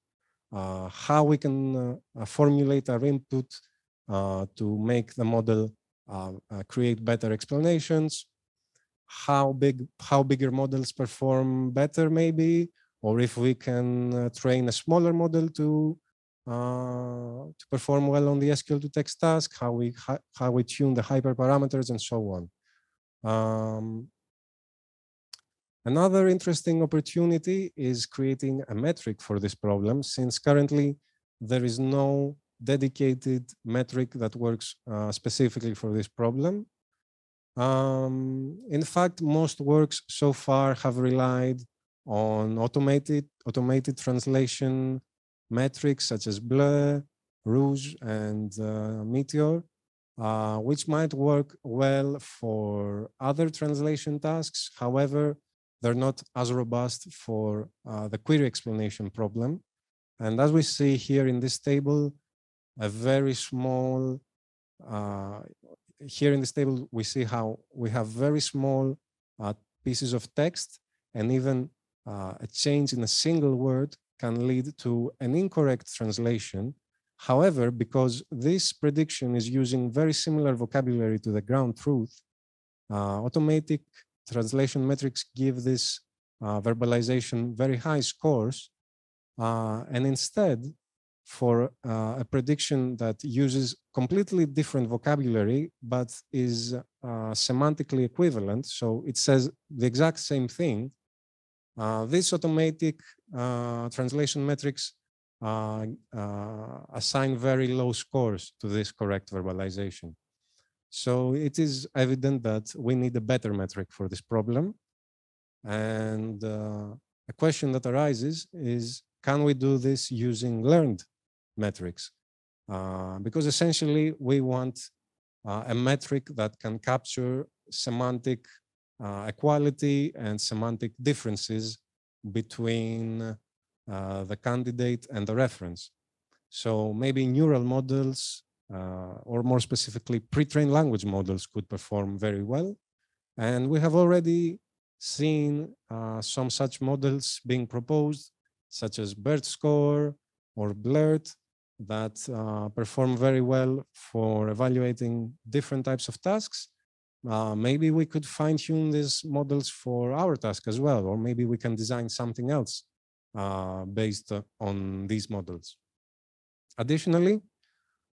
uh, how we can uh, formulate our input to make the model create better explanations, how big how bigger models perform better maybe or if we can uh, train a smaller model to uh, to perform well on the SQL to text task, how we how we tune the hyperparameters and so on. Um, another interesting opportunity is creating a metric for this problem, since currently there is no dedicated metric that works uh, specifically for this problem. Um, in fact, most works so far have relied on automated automated translation metrics such as Bleu, Rouge, and uh, Meteor, uh, which might work well for other translation tasks. However, they're not as robust for uh, the query explanation problem. And as we see here in this table, a very small uh, here in this table, we see how we have very small uh, pieces of text and even uh, a change in a single word can lead to an incorrect translation. However, because this prediction is using very similar vocabulary to the ground truth, uh, automatic translation metrics give this uh, verbalization very high scores. Uh, and instead, for uh, a prediction that uses completely different vocabulary, but is uh, semantically equivalent. So it says the exact same thing. Uh, this automatic translation metrics uh, uh, assign very low scores to this correct verbalization. So it is evident that we need a better metric for this problem. And a question that arises is, can we do this using learned metrics. Uh, because essentially we want uh, a metric that can capture semantic uh, equality and semantic differences between uh, the candidate and the reference. So maybe neural models, uh, or more specifically, pre-trained language models could perform very well. And we have already seen uh, some such models being proposed, such as BERT score or BLEURT, that uh, perform very well for evaluating different types of tasks. Uh, maybe we could fine tune these models for our task as well, or maybe we can design something else uh, based on these models. Additionally,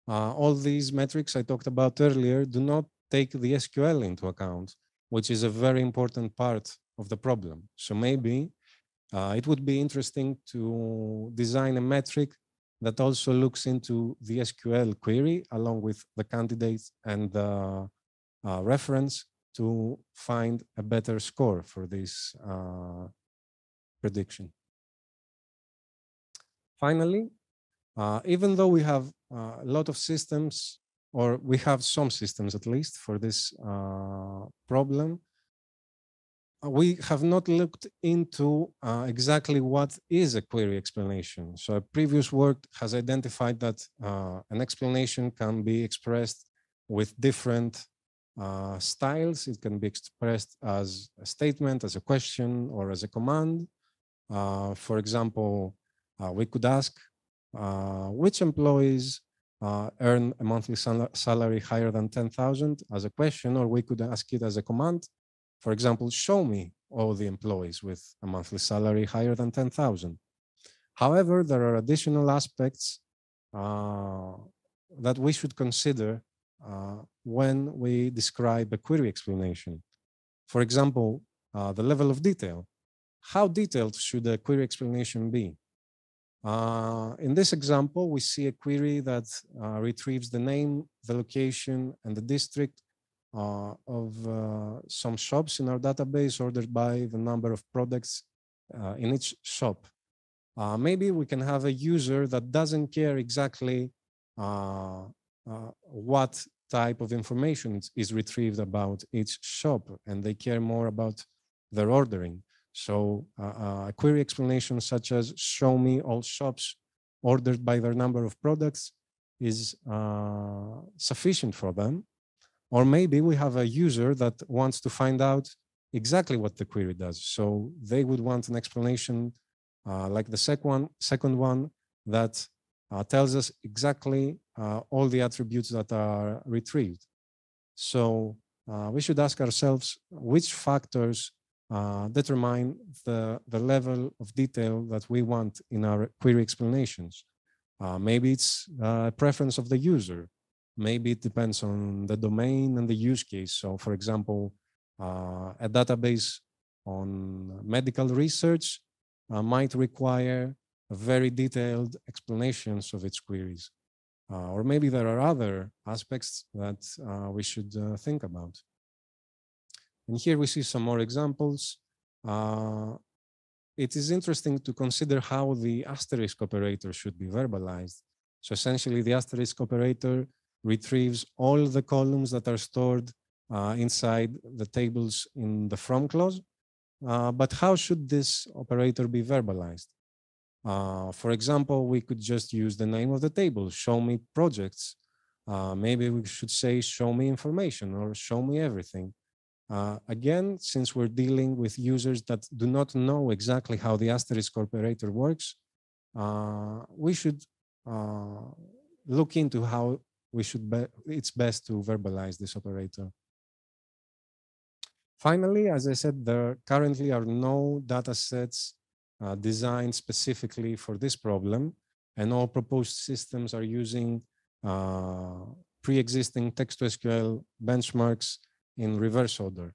uh, all these metrics I talked about earlier do not take the SQL into account, which is a very important part of the problem. So maybe uh, it would be interesting to design a metric that also looks into the SQL query along with the candidates and the uh, reference to find a better score for this uh, prediction. Finally, uh, even though we have uh, a lot of systems, or we have some systems at least for this uh, problem. Uh, we have not looked into uh, exactly what is a query explanation. So a previous work has identified that uh, an explanation can be expressed with different uh, styles. It can be expressed as a statement, as a question, or as a command. Uh, for example, uh, we could ask uh, which employees uh, earn a monthly sal salary higher than 10,000 as a question, or we could ask it as a command. For example, show me all the employees with a monthly salary higher than 10,000. However, there are additional aspects uh, that we should consider when we describe a query explanation. For example, uh, the level of detail. How detailed should a query explanation be? Uh, in this example, we see a query that uh, retrieves the name, the location, and the district uh, of uh, some shops in our database ordered by the number of products uh, in each shop. Uh, maybe we can have a user that doesn't care exactly what type of information is retrieved about each shop, and they care more about their ordering. So uh, uh, a query explanation such as show me all shops ordered by their number of products is uh, sufficient for them. Or maybe we have a user that wants to find out exactly what the query does. So they would want an explanation uh, like the second one, second one that uh, tells us exactly uh, all the attributes that are retrieved. So we should ask ourselves which factors uh, determine the, the level of detail that we want in our query explanations. Uh, maybe it's a preference of the user. Maybe it depends on the domain and the use case. So for example, uh, a database on medical research uh, might require very detailed explanations of its queries. Uh, or maybe there are other aspects that uh, we should think about. And here we see some more examples. Uh, it is interesting to consider how the asterisk operator should be verbalized. So essentially the asterisk operator retrieves all the columns that are stored uh, inside the tables in the from clause. Uh, but how should this operator be verbalized? Uh, for example, we could just use the name of the table, show me projects. Uh, maybe we should say, show me information or show me everything. Uh, again, since we're dealing with users that do not know exactly how the asterisk operator works, uh, we should uh, look into how we should be, it's best to verbalize this operator. Finally, as I said, there currently are no data sets uh, designed specifically for this problem, and all proposed systems are using uh, pre-existing text-to-SQL benchmarks in reverse order.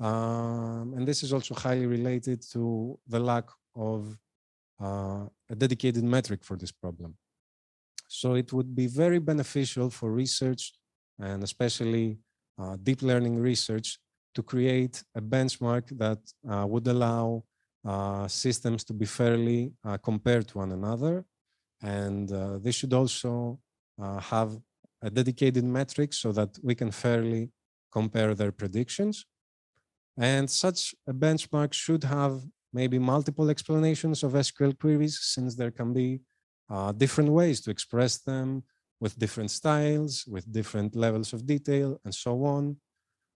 Um, and this is also highly related to the lack of uh, a dedicated metric for this problem. So it would be very beneficial for research and especially uh, deep learning research to create a benchmark that uh, would allow systems to be fairly uh, compared to one another. And uh, they should also have a dedicated metric so that we can fairly compare their predictions. And such a benchmark should have maybe multiple explanations of SQL queries since there can be uh, different ways to express them with different styles, with different levels of detail and so on.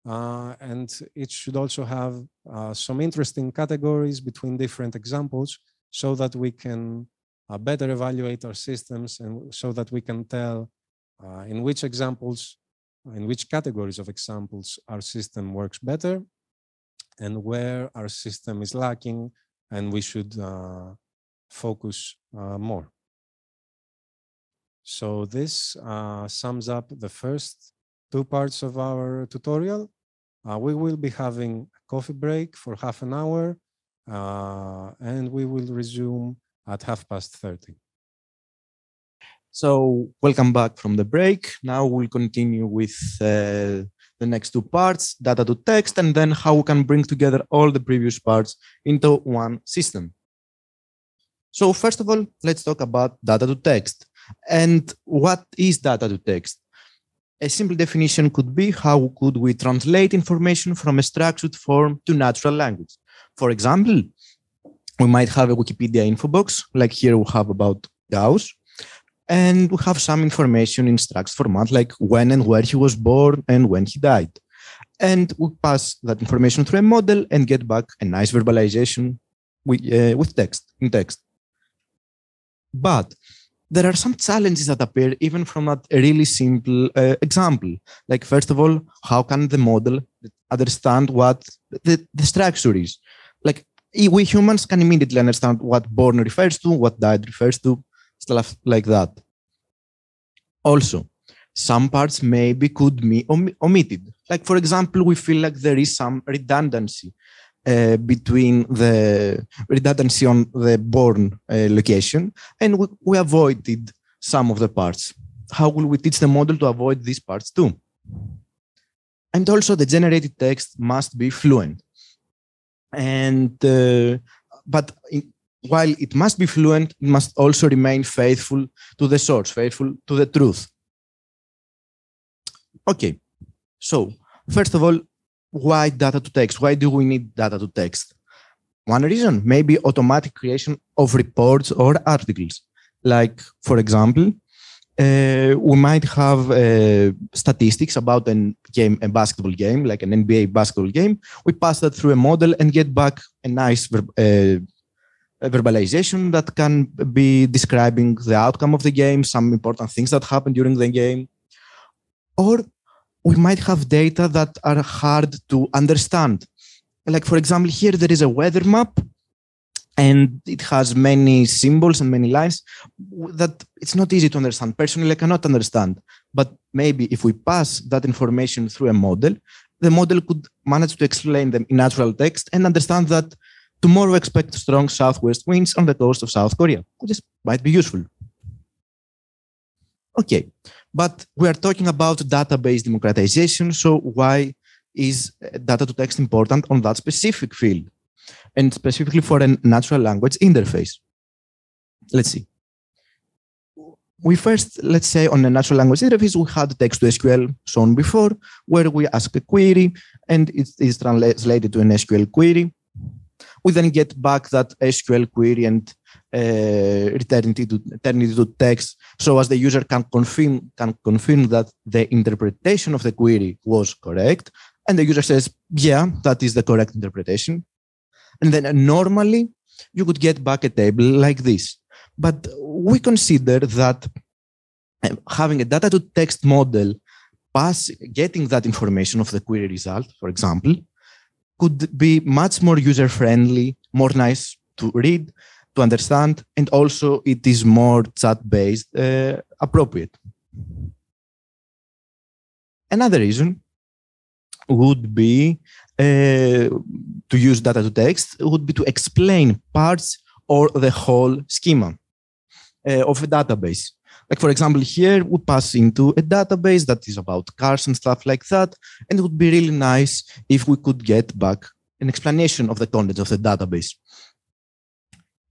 Uh, and it should also have uh, some interesting categories between different examples so that we can uh, better evaluate our systems and so that we can tell in which examples in which categories of examples our system works better and where our system is lacking and we should uh, focus uh, more. So this uh, sums up the first two parts of our tutorial. Uh, we will be having a coffee break for half an hour uh, and we will resume at half past 30. So welcome back from the break. Now we'll continue with uh, the next two parts, data to text, and then how we can bring together all the previous parts into one system. So first of all, let's talk about data to text. And what is data to text? A simple definition could be how could we translate information from a structured form to natural language? For example, we might have a Wikipedia info box, like here we have about Gauss, and we have some information in structured format, like when and where he was born and when he died. And we pass that information through a model and get back a nice verbalization with, uh, with text, in text. But there are some challenges that appear even from that really simple uh, example. Like, first of all, how can the model understand what the, the structure is? Like, we humans can immediately understand what born refers to, what died refers to, stuff like that. Also, some parts maybe could be om omitted. Like, for example, we feel like there is some redundancy uh, between the redundancy on the born uh, location, and we, we avoided some of the parts. How will we teach the model to avoid these parts too? And also, the generated text must be fluent. And uh, but in, while it must be fluent, it must also remain faithful to the source, faithful to the truth. Okay, so first of all, why data to text? Why do we need data to text? One reason, maybe automatic creation of reports or articles. Like, for example, uh, we might have uh, statistics about a game, a basketball game, like an NBA basketball game. We pass that through a model and get back a nice ver- uh, a verbalization that can be describing the outcome of the game, some important things that happened during the game. Or we might have data that are hard to understand. Like, for example, here there is a weather map and it has many symbols and many lines that it's not easy to understand. Personally, I cannot understand. But maybe if we pass that information through a model, the model could manage to explain them in natural text and understand that tomorrow expect strong southwest winds on the coast of South Korea, which is, might be useful. Okay, but we are talking about database democratization. So why is uh, data to text important on that specific field? And specifically for a natural language interface. Let's see. We first, let's say on a natural language interface, we had text to SQL shown before, where we ask a query and it is translated to an SQL query. We then get back that SQL query and return it to into text so as the user can confirm can confirm that the interpretation of the query was correct and the user says yeah that is the correct interpretation. And then normally you could get back a table like this. But we consider that uh, having a data to text model pass getting that information of the query result for example could be much more user friendly more nice to read to understand, and also it is more chat-based uh, appropriate. Another reason would be uh, to use data to text would be to explain parts or the whole schema uh, of a database. Like for example, here we pass into a database that is about cars and stuff like that, and it would be really nice if we could get back an explanation of the content of the database.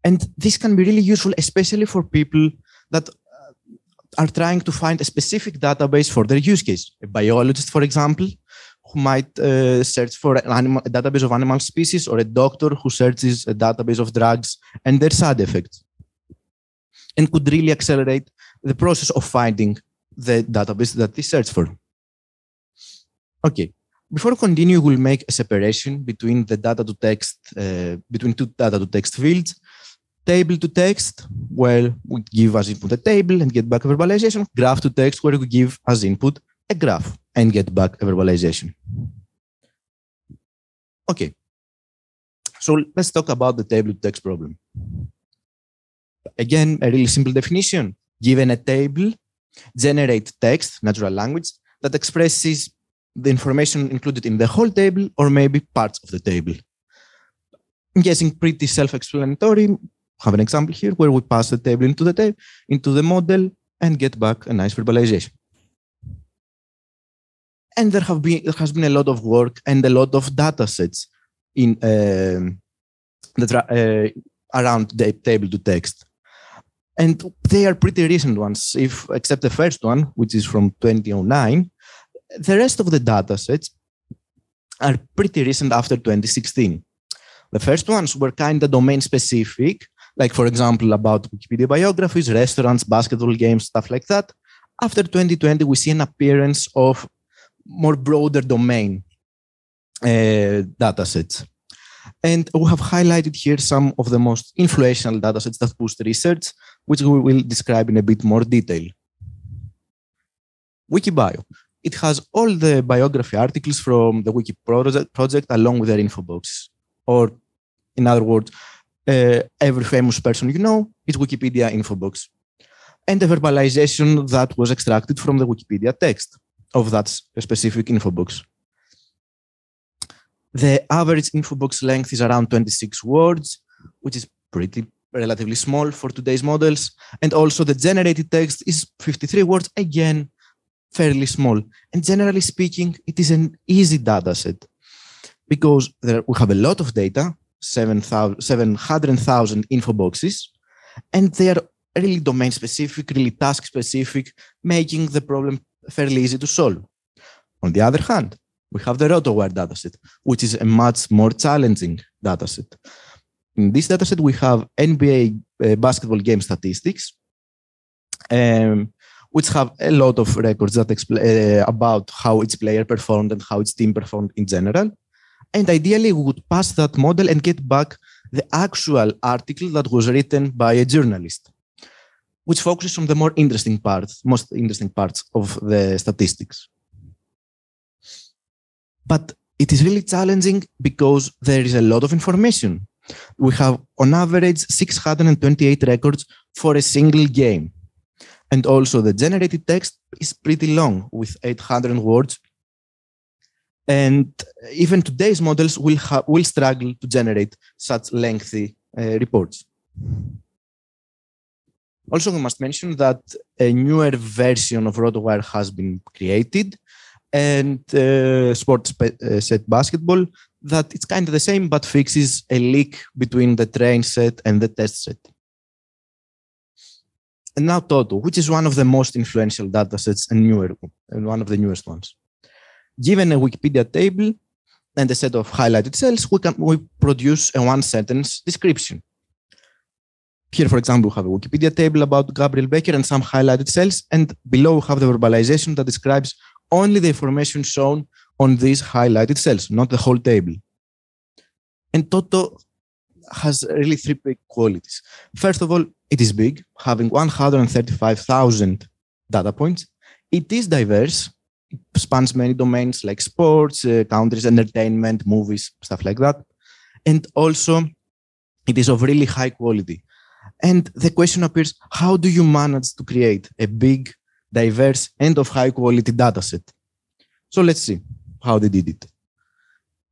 And this can be really useful, especially for people that uh, are trying to find a specific database for their use case. A biologist, for example, who might uh, search for an animal, a database of animal species, or a doctor who searches a database of drugs and their side effects, and could really accelerate the process of finding the database that they search for. Okay, before continue, we'll make a separation between the data to text, uh, between two data to text fields table to text, where we give as input a table and get back a verbalization. Graph to text, where we give as input a graph and get back a verbalization. Okay. So let's talk about the table to text problem. Again, a really simple definition. Given a table, generate text, natural language, that expresses the information included in the whole table or maybe parts of the table. I'm guessing pretty self-explanatory have an example here where we pass the table into the table, into the model and get back a nice verbalization. And there have been there has been a lot of work and a lot of data sets in that uh, around the table to text. And they are pretty recent ones, if except the first one, which is from 2009. The rest of the data sets are pretty recent after 2016. The first ones were kind of domain specific, like for example about Wikipedia biographies, restaurants, basketball games, stuff like that. After 2020, we see an appearance of more broader domain uh, datasets. And we have highlighted here some of the most influential datasets that boost research, which we will describe in a bit more detail. Wikibio. It has all the biography articles from the Wiki project, project along with their info boxes. Or, in other words, uh, every famous person you know is Wikipedia info box. And the verbalization that was extracted from the Wikipedia text of that specific info box. The average info box length is around 26 words, which is pretty relatively small for today's models. And also the generated text is 53 words, again, fairly small. And generally speaking, it is an easy data set because there, we have a lot of data, 700,000 info boxes, and they are really domain specific, really task specific, making the problem fairly easy to solve. On the other hand, we have the RotoWire dataset, which is a much more challenging dataset. In this dataset, we have NBA uh, basketball game statistics, um, which have a lot of records that explain uh, about how each player performed and how its team performed in general. And ideally, we would pass that model and get back the actual article that was written by a journalist which focuses on the more interesting parts, most interesting parts of the statistics. But it is really challenging because there is a lot of information. We have on average 628 records for a single game. And also the generated text is pretty long with 800 words. And even today's models will, will struggle to generate such lengthy uh, reports. Also, we must mention that a newer version of RotoWire has been created and uh, sports uh, set basketball that it's kind of the same but fixes a leak between the train set and the test set. And now ToTTo, which is one of the most influential datasets and newer and one of the newest ones. Given a Wikipedia table and a set of highlighted cells, we can we produce a one sentence description here, for example, we have a Wikipedia table about Gabriel Becker and some highlighted cells. And below we have the verbalization that describes only the information shown on these highlighted cells, not the whole table. And ToTTo has really three big qualities. First of all, it is big, having 135,000 data points. It is diverse. It spans many domains like sports, uh, countries, entertainment, movies, stuff like that. And also, it is of really high quality. And the question appears how do you manage to create a big, diverse, and of high quality data set? So let's see how they did it.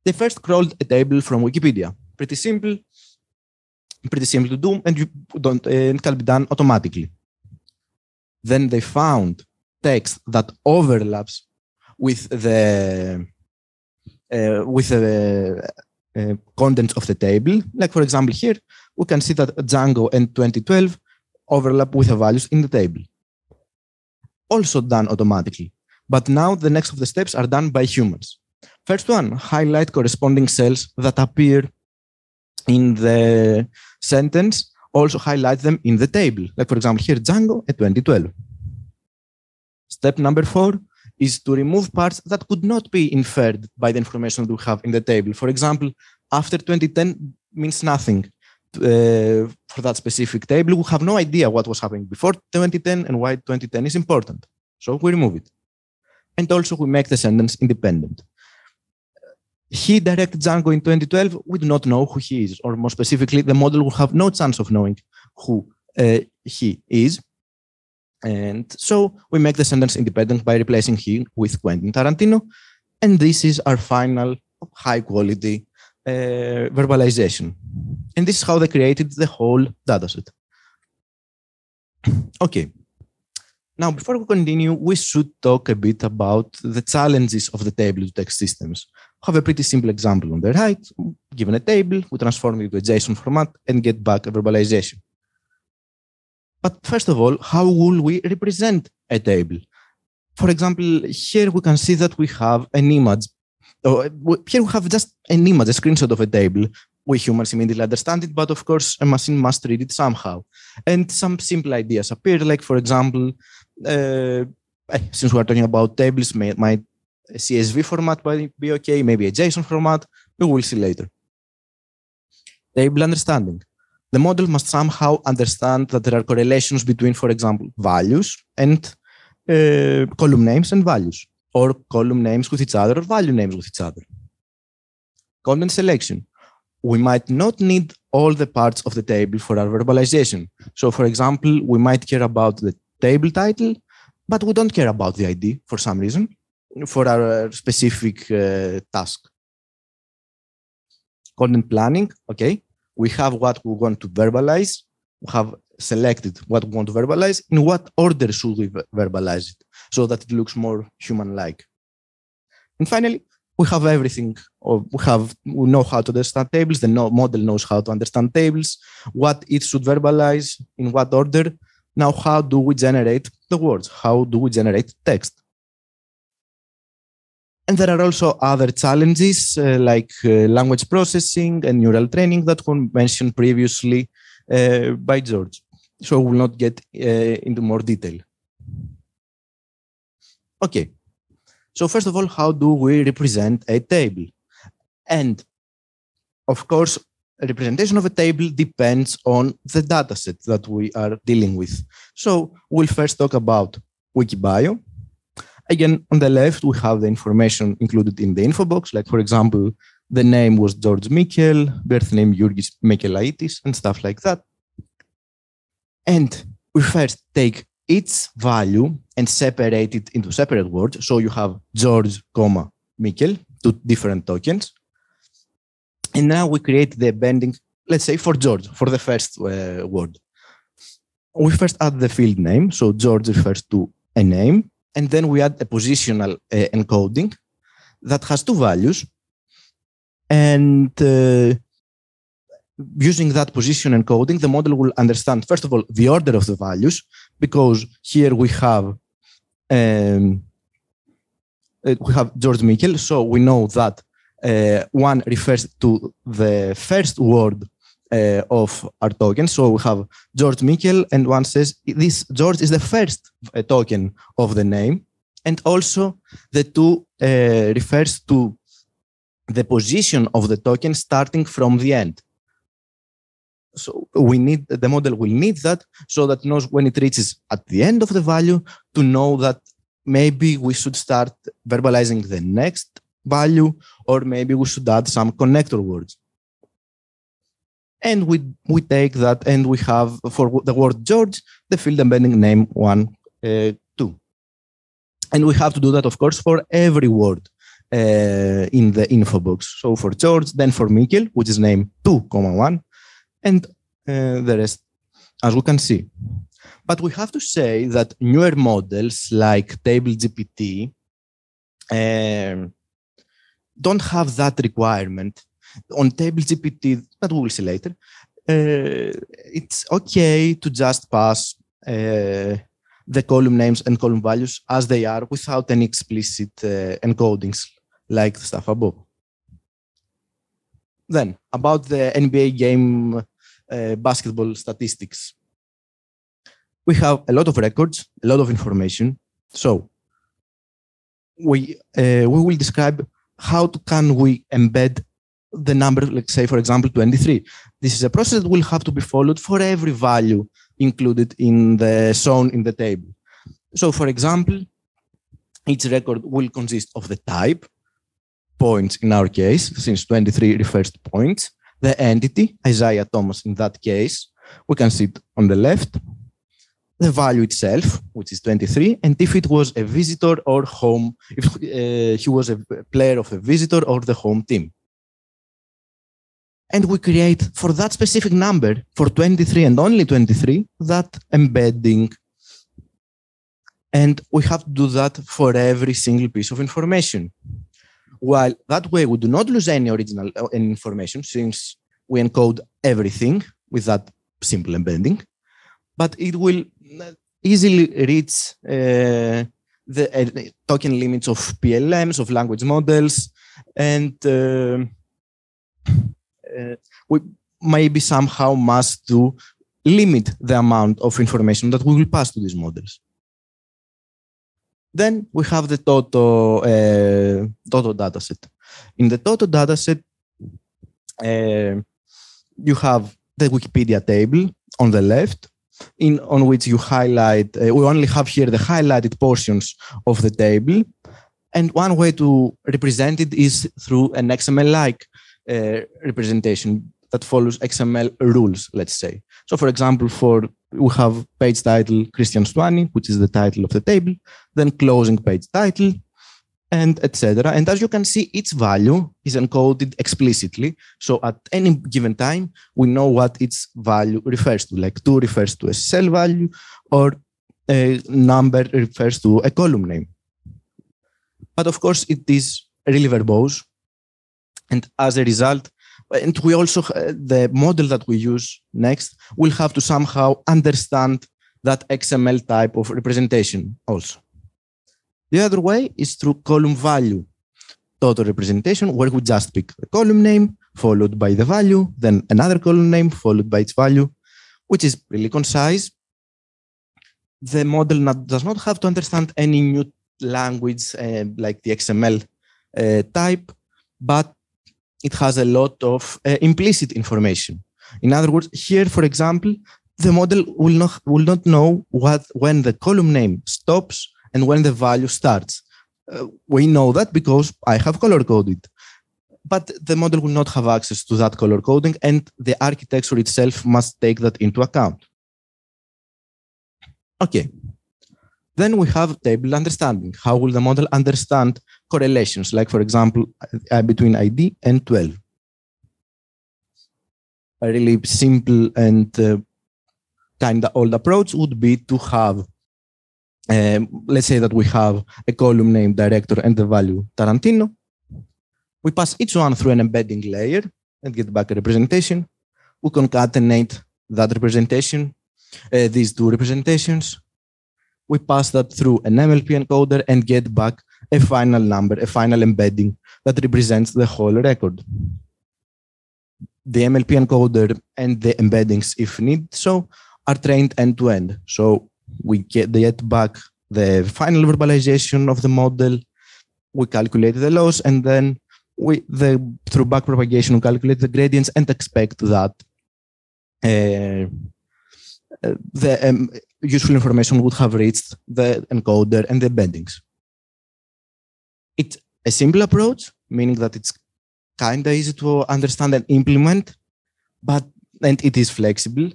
They first crawled a table from Wikipedia. Pretty simple, pretty simple to do, and you don't and can be done automatically. Then they found text that overlaps with the uh, with the uh, contents of the table. Like for example, here we can see that Django and 2012 overlap with the values in the table. Also done automatically. But now the next of the steps are done by humans. First one, highlight corresponding cells that appear in the sentence, also highlight them in the table. Like for example, here Django at 2012. Step number four is to remove parts that could not be inferred by the information we have in the table. For example, after 2010 means nothing uh, for that specific table. We have no idea what was happening before 2010 and why 2010 is important. So we remove it. And also we make the sentence independent. He directed Django in 2012. We do not know who he is, or more specifically, the model will have no chance of knowing who uh, he is. And so we make the sentence independent by replacing him with Quentin Tarantino. And this is our final high quality uh, verbalization. And this is how they created the whole dataset. okay. Now, before we continue, we should talk a bit about the challenges of the table to text systems. We have a pretty simple example on the right. Given a table, we transform it to a JSON format and get back a verbalization. But first of all, how will we represent a table? For example, here we can see that we have an image. Or here we have just an image, a screenshot of a table. We humans immediately understand it, but of course, a machine must read it somehow. And some simple ideas appear, like, for example, uh, since we're talking about tables, might a CSV format might be okay, maybe a JSON format. We will see later. Table understanding. The model must somehow understand that there are correlations between, for example, values and uh, column names and values, or column names with each other, or value names with each other. Content selection. We might not need all the parts of the table for our verbalization. So, for example, we might care about the table title, but we don't care about the ID for some reason for our specific uh, task. Content planning, okay. We have what we want to verbalize. We have selected what we want to verbalize. In what order should we verbalize it so that it looks more human-like? And finally, we have everything. We have we know how to understand tables. The model knows how to understand tables. What it should verbalize in what order. Now, how do we generate the words? How do we generate text? And there are also other challenges uh, like uh, language processing and neural training that were mentioned previously uh, by George. So we will not get uh, into more detail. Okay. So first of all, how do we represent a table? And of course, representation of a table depends on the dataset that we are dealing with. So we'll first talk about Wikibio, Again, on the left, we have the information included in the info box, like, for example, the name was George Mikell, birth name Jurgis Mikelaitis, and stuff like that. And we first take its value and separate it into separate words. So you have George, comma, Mikell, two different tokens. And now we create the bending, let's say for George, for the first uh, word. We first add the field name. So George refers to a name and then we add a positional uh, encoding that has two values. And uh, using that position encoding, the model will understand, first of all, the order of the values, because here we have um, uh, we have George Mikell, so we know that uh, one refers to the first word uh, of our token. So we have George Mikell, and one says this George is the first uh, token of the name, and also the two uh, refers to the position of the token starting from the end. So we need the model will need that so that knows when it reaches at the end of the value to know that maybe we should start verbalizing the next value or maybe we should add some connector words and we we take that and we have for the word George the field embedding name one uh, two, and we have to do that of course for every word uh, in the info box. So for George, then for Mikell, which is name two comma one, and uh, the rest as we can see. But we have to say that newer models like Table GPT um, don't have that requirement on table GPT that we will see later, uh, it's okay to just pass uh, the column names and column values as they are without any explicit uh, encodings like the stuff above. Then, about the NBA game uh, basketball statistics. We have a lot of records, a lot of information. So, we, uh, we will describe how to, can we embed the number, let's say, for example, 23. This is a process that will have to be followed for every value included in the zone in the table. So, for example, each record will consist of the type, points in our case, since 23 refers to points, the entity, Isaiah Thomas in that case, we can see it on the left, the value itself, which is 23, and if it was a visitor or home, if uh, he was a player of a visitor or the home team and we create for that specific number for 23 and only 23 that embedding. And we have to do that for every single piece of information. While that way we do not lose any original uh, information since we encode everything with that simple embedding. But it will easily reach uh, the uh, token limits of PLMs, of language models, and uh, uh, we maybe somehow must do limit the amount of information that we will pass to these models. Then we have the ToTTo, uh, ToTTo dataset. In the ToTTo dataset, uh, you have the Wikipedia table on the left, in on which you highlight. Uh, we only have here the highlighted portions of the table, and one way to represent it is through an XML-like uh, Uh, representation that follows XML rules. Let's say. So, for example, for we have page title Cristhian Stuani, which is the title of the table, then closing page title, and etc. And as you can see, each value is encoded explicitly. So at any given time, we know what its value refers to. Like two refers to a cell value, or a number refers to a column name. But of course, it is really verbose. And as a result, and we also, the model that we use next will have to somehow understand that XML type of representation also. The other way is through column value total representation, where we just pick the column name followed by the value, then another column name followed by its value, which is really concise. The model not, does not have to understand any new language uh, like the XML uh, type, but it has a lot of uh, implicit information. In other words, here, for example, the model will not will not know what when the column name stops and when the value starts. Uh, we know that because I have color coded. But the model will not have access to that color coding, and the architecture itself must take that into account. Okay. Then we have table understanding. How will the model understand correlations, like, for example, uh, between ID and 12? A really simple and uh, kind of old approach would be to have um, let's say that we have a column named director and the value Tarantino. We pass each one through an embedding layer and get back a representation. We concatenate that representation, uh, these two representations. We pass that through an MLP encoder and get back a final number, a final embedding that represents the whole record. The MLP encoder and the embeddings, if need so, are trained end to end. So we get, get back the final verbalization of the model, we calculate the loss, and then we the through backpropagation we calculate the gradients and expect that uh, the um, useful information would have reached the encoder and the embeddings. It's a simple approach, meaning that it's kind of easy to understand and implement, but and it is flexible.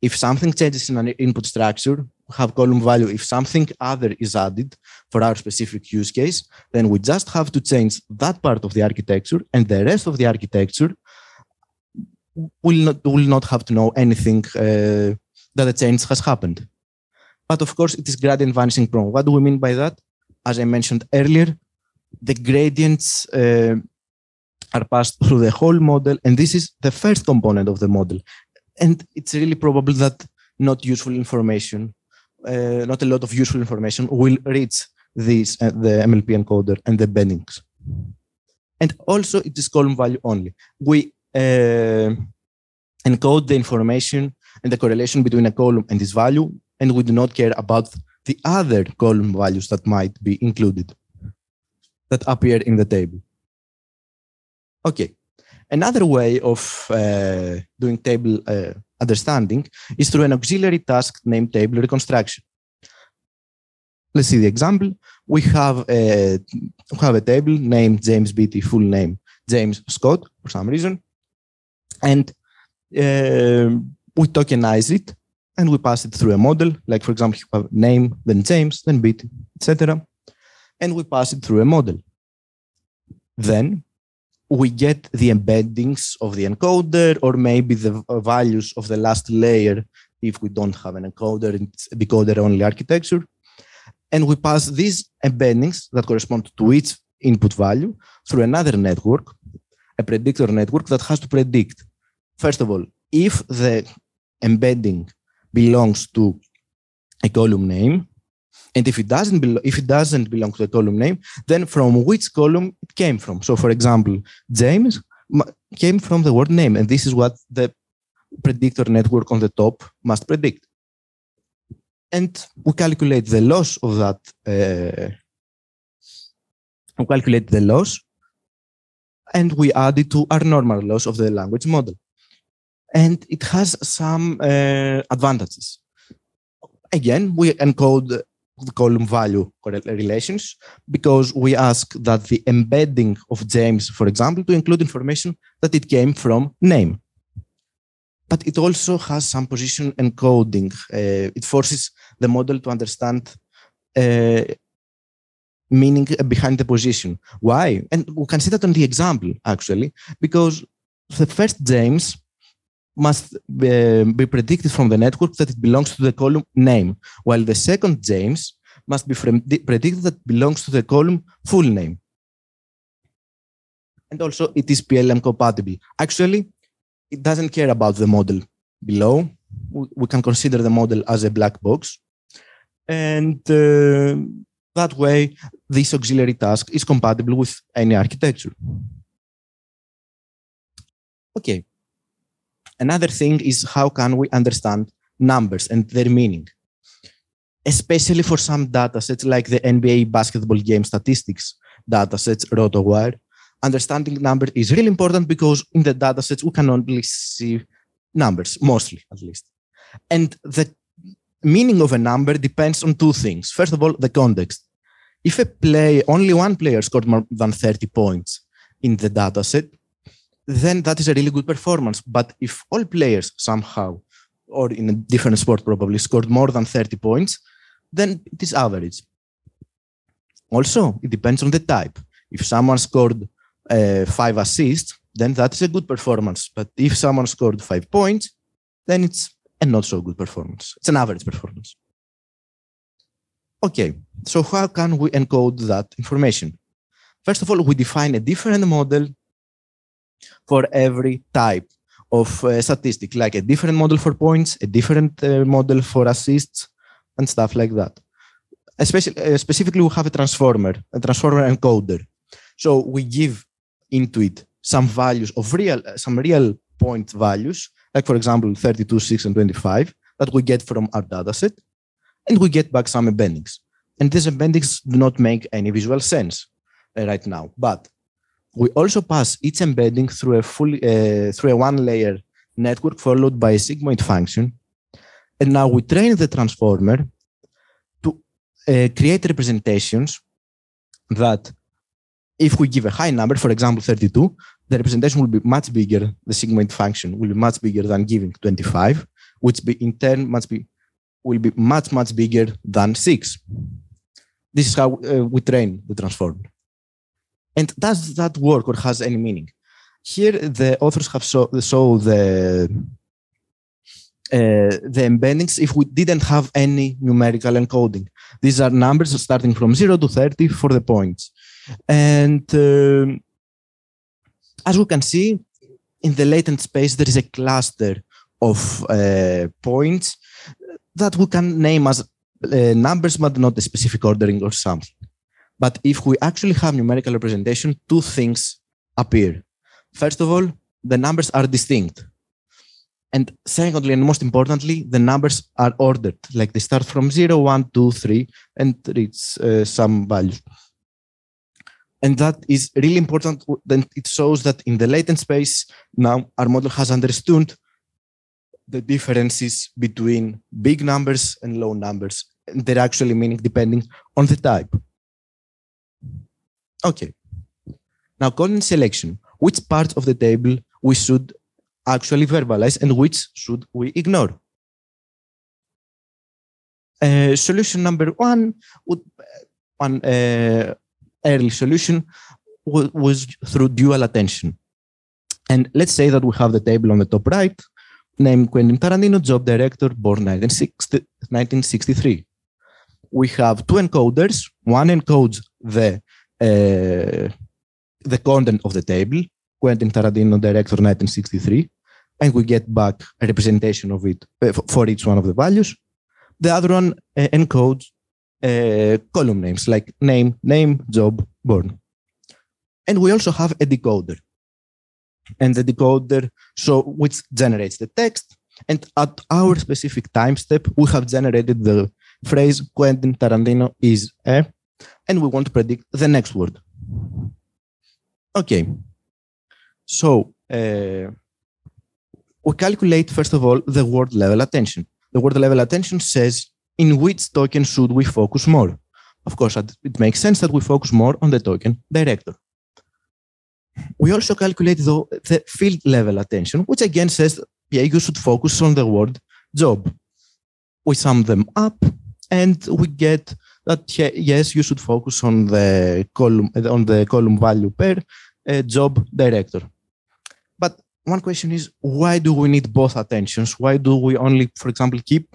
If something changes in an input structure, have column value. If something other is added for our specific use case, then we just have to change that part of the architecture and the rest of the architecture will not, will not have to know anything uh, that a change has happened. But of course, it is gradient vanishing prone. What do we mean by that? As I mentioned earlier, the gradients uh, are passed through the whole model, and this is the first component of the model. And it's really probable that not useful information uh, not a lot of useful information will reach this uh, the MLP encoder and the bendings. And also it is column value only. We uh, encode the information and the correlation between a column and this value, and we do not care about the other column values that might be included that appear in the table. Okay, another way of uh, doing table uh, understanding is through an auxiliary task named table reconstruction. Let's see the example. We have a, we have a table named James Beattie, full name James Scott for some reason. And uh, we tokenize it and we pass it through a model. Like, for example, you have name, then James, then Beattie, etc. And we pass it through a model. Then we get the embeddings of the encoder or maybe the values of the last layer if we don't have an encoder, it's decoder only architecture. And we pass these embeddings that correspond to each input value through another network, a predictor network that has to predict, first of all, if the embedding belongs to a column name. And if it doesn't be- if it doesn't belong to the column name, then from which column it came from. So for example, James came from the word name, and this is what the predictor network on the top must predict. And we calculate the loss of that. Uh, we calculate the loss, and we add it to our normal loss of the language model. And it has some uh, advantages. Again, we encode column value relations because we ask that the embedding of James, for example, to include information that it came from name. But it also has some position encoding. Uh, it forces the model to understand uh, meaning behind the position. Why? And we can see that on the example, actually, because the first James must be, predicted from the network that it belongs to the column name, while the second James must be predicted that belongs to the column full name. And also it is PLM compatible. Actually, it doesn't care about the model below. We can consider the model as a black box. And uh, that way, this auxiliary task is compatible with any architecture. Okay. Another thing is how can we understand numbers and their meaning, especially for some data sets like the NBA basketball game statistics data sets, RotoWire. Understanding numbers is really important because in the data sets we can only see numbers, mostly at least. And the meaning of a number depends on two things. First of all, the context. If a play only one player scored more than 30 points in the data set, then that is a really good performance. But if all players somehow, or in a different sport probably, scored more than 30 points, then it is average. Also, it depends on the type. If someone scored uh, five assists, then that is a good performance. But if someone scored five points, then it's a not so good performance. It's an average performance. Okay, so how can we encode that information? First of all, we define a different model for every type of uh, statistic, like a different model for points, a different uh, model for assists, and stuff like that. Especially, uh, specifically, we have a transformer, a transformer encoder. So we give into it some values of real, some real point values, like for example, 32, 6, and 25 that we get from our dataset, and we get back some embeddings. And these embeddings do not make any visual sense uh, right now, but we also pass each embedding through a full uh, through a one layer network followed by a sigmoid function. And now we train the transformer to uh, create representations that if we give a high number for example 32 the representation will be much bigger the sigmoid function will be much bigger than giving 25 which be in turn must be will be much much bigger than 6 this is how uh, we train the transformer and does that work or has any meaning? Here, the authors have so, show the uh, the embeddings if we didn't have any numerical encoding. These are numbers starting from 0 to 30 for the points. And uh, as we can see, in the latent space, there is a cluster of uh, points that we can name as uh, numbers, but not a specific ordering or something. But if we actually have numerical representation, two things appear. First of all, the numbers are distinct. And secondly, and most importantly, the numbers are ordered. Like they start from 0, 1, 2, 3, and reach uh, some value. And that is really important. Then it shows that in the latent space, now our model has understood the differences between big numbers and low numbers. And they're actually meaning depending on the type. Okay. Now, column selection. Which part of the table we should actually verbalize and which should we ignore? Uh, solution number one, would, one uh, early solution was through dual attention. And let's say that we have the table on the top right, named Quentin Tarantino, job director, born 1963. We have two encoders. One encodes the uh, the content of the table, Quentin Tarantino, director 1963, and we get back a representation of it uh, for each one of the values. The other one uh, encodes uh, column names like name, name, job, born. And we also have a decoder. And the decoder, so which generates the text. And at our specific time step, we have generated the phrase Quentin Tarantino is a, and we want to predict the next word. Okay. So uh, we calculate, first of all, the word level attention. The word level attention says in which token should we focus more? Of course, it makes sense that we focus more on the token director. We also calculate though, the field level attention, which again says, yeah, you should focus on the word job. We sum them up and we get that yes, you should focus on the column on the column value per uh, job director. But one question is, why do we need both attentions? Why do we only, for example, keep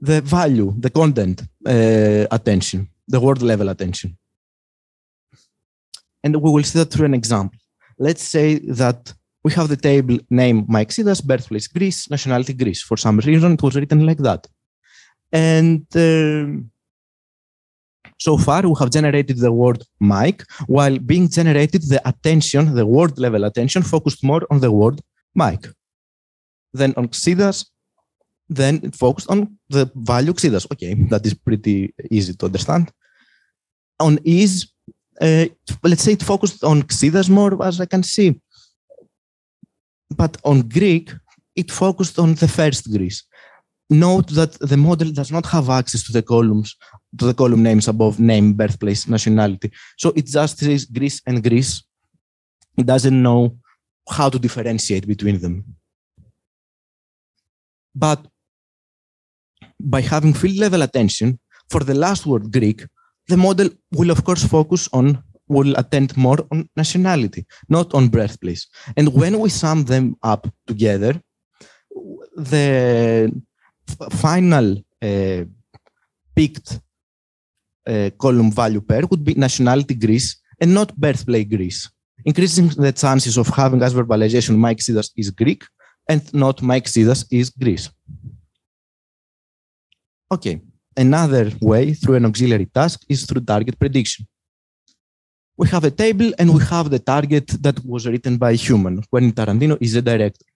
the value, the content uh, attention, the word level attention. And we will see that through an example. Let's say that we have the table name Mike Xydas, birthplace Greece, nationality Greece. For some reason, it was written like that. And uh, so far, we have generated the word Mike, while being generated, the attention, the word level attention, focused more on the word Mike. Then on Xydas, then it focused on the value Xydas. Okay, that is pretty easy to understand. On is, uh, let's say it focused on Xydas more, as I can see. But on Greek, it focused on the first Greece. Note that the model does not have access to the columns, to the column names above name, birthplace, nationality. So it just says Greece and Greece. It doesn't know how to differentiate between them. But by having field level attention for the last word Greek, the model will of course focus on will attend more on nationality, not on birthplace. And when we sum them up together, the final uh, picked column value pair would be nationality Greece and not birthplace Greece, increasing the chances of having as verbalization Mike Xydas is Greek and not Mike Xydas is Greece. Okay, another way through an auxiliary task is through target prediction. We have a table and we have the target that was written by a human when Tarantino is a director.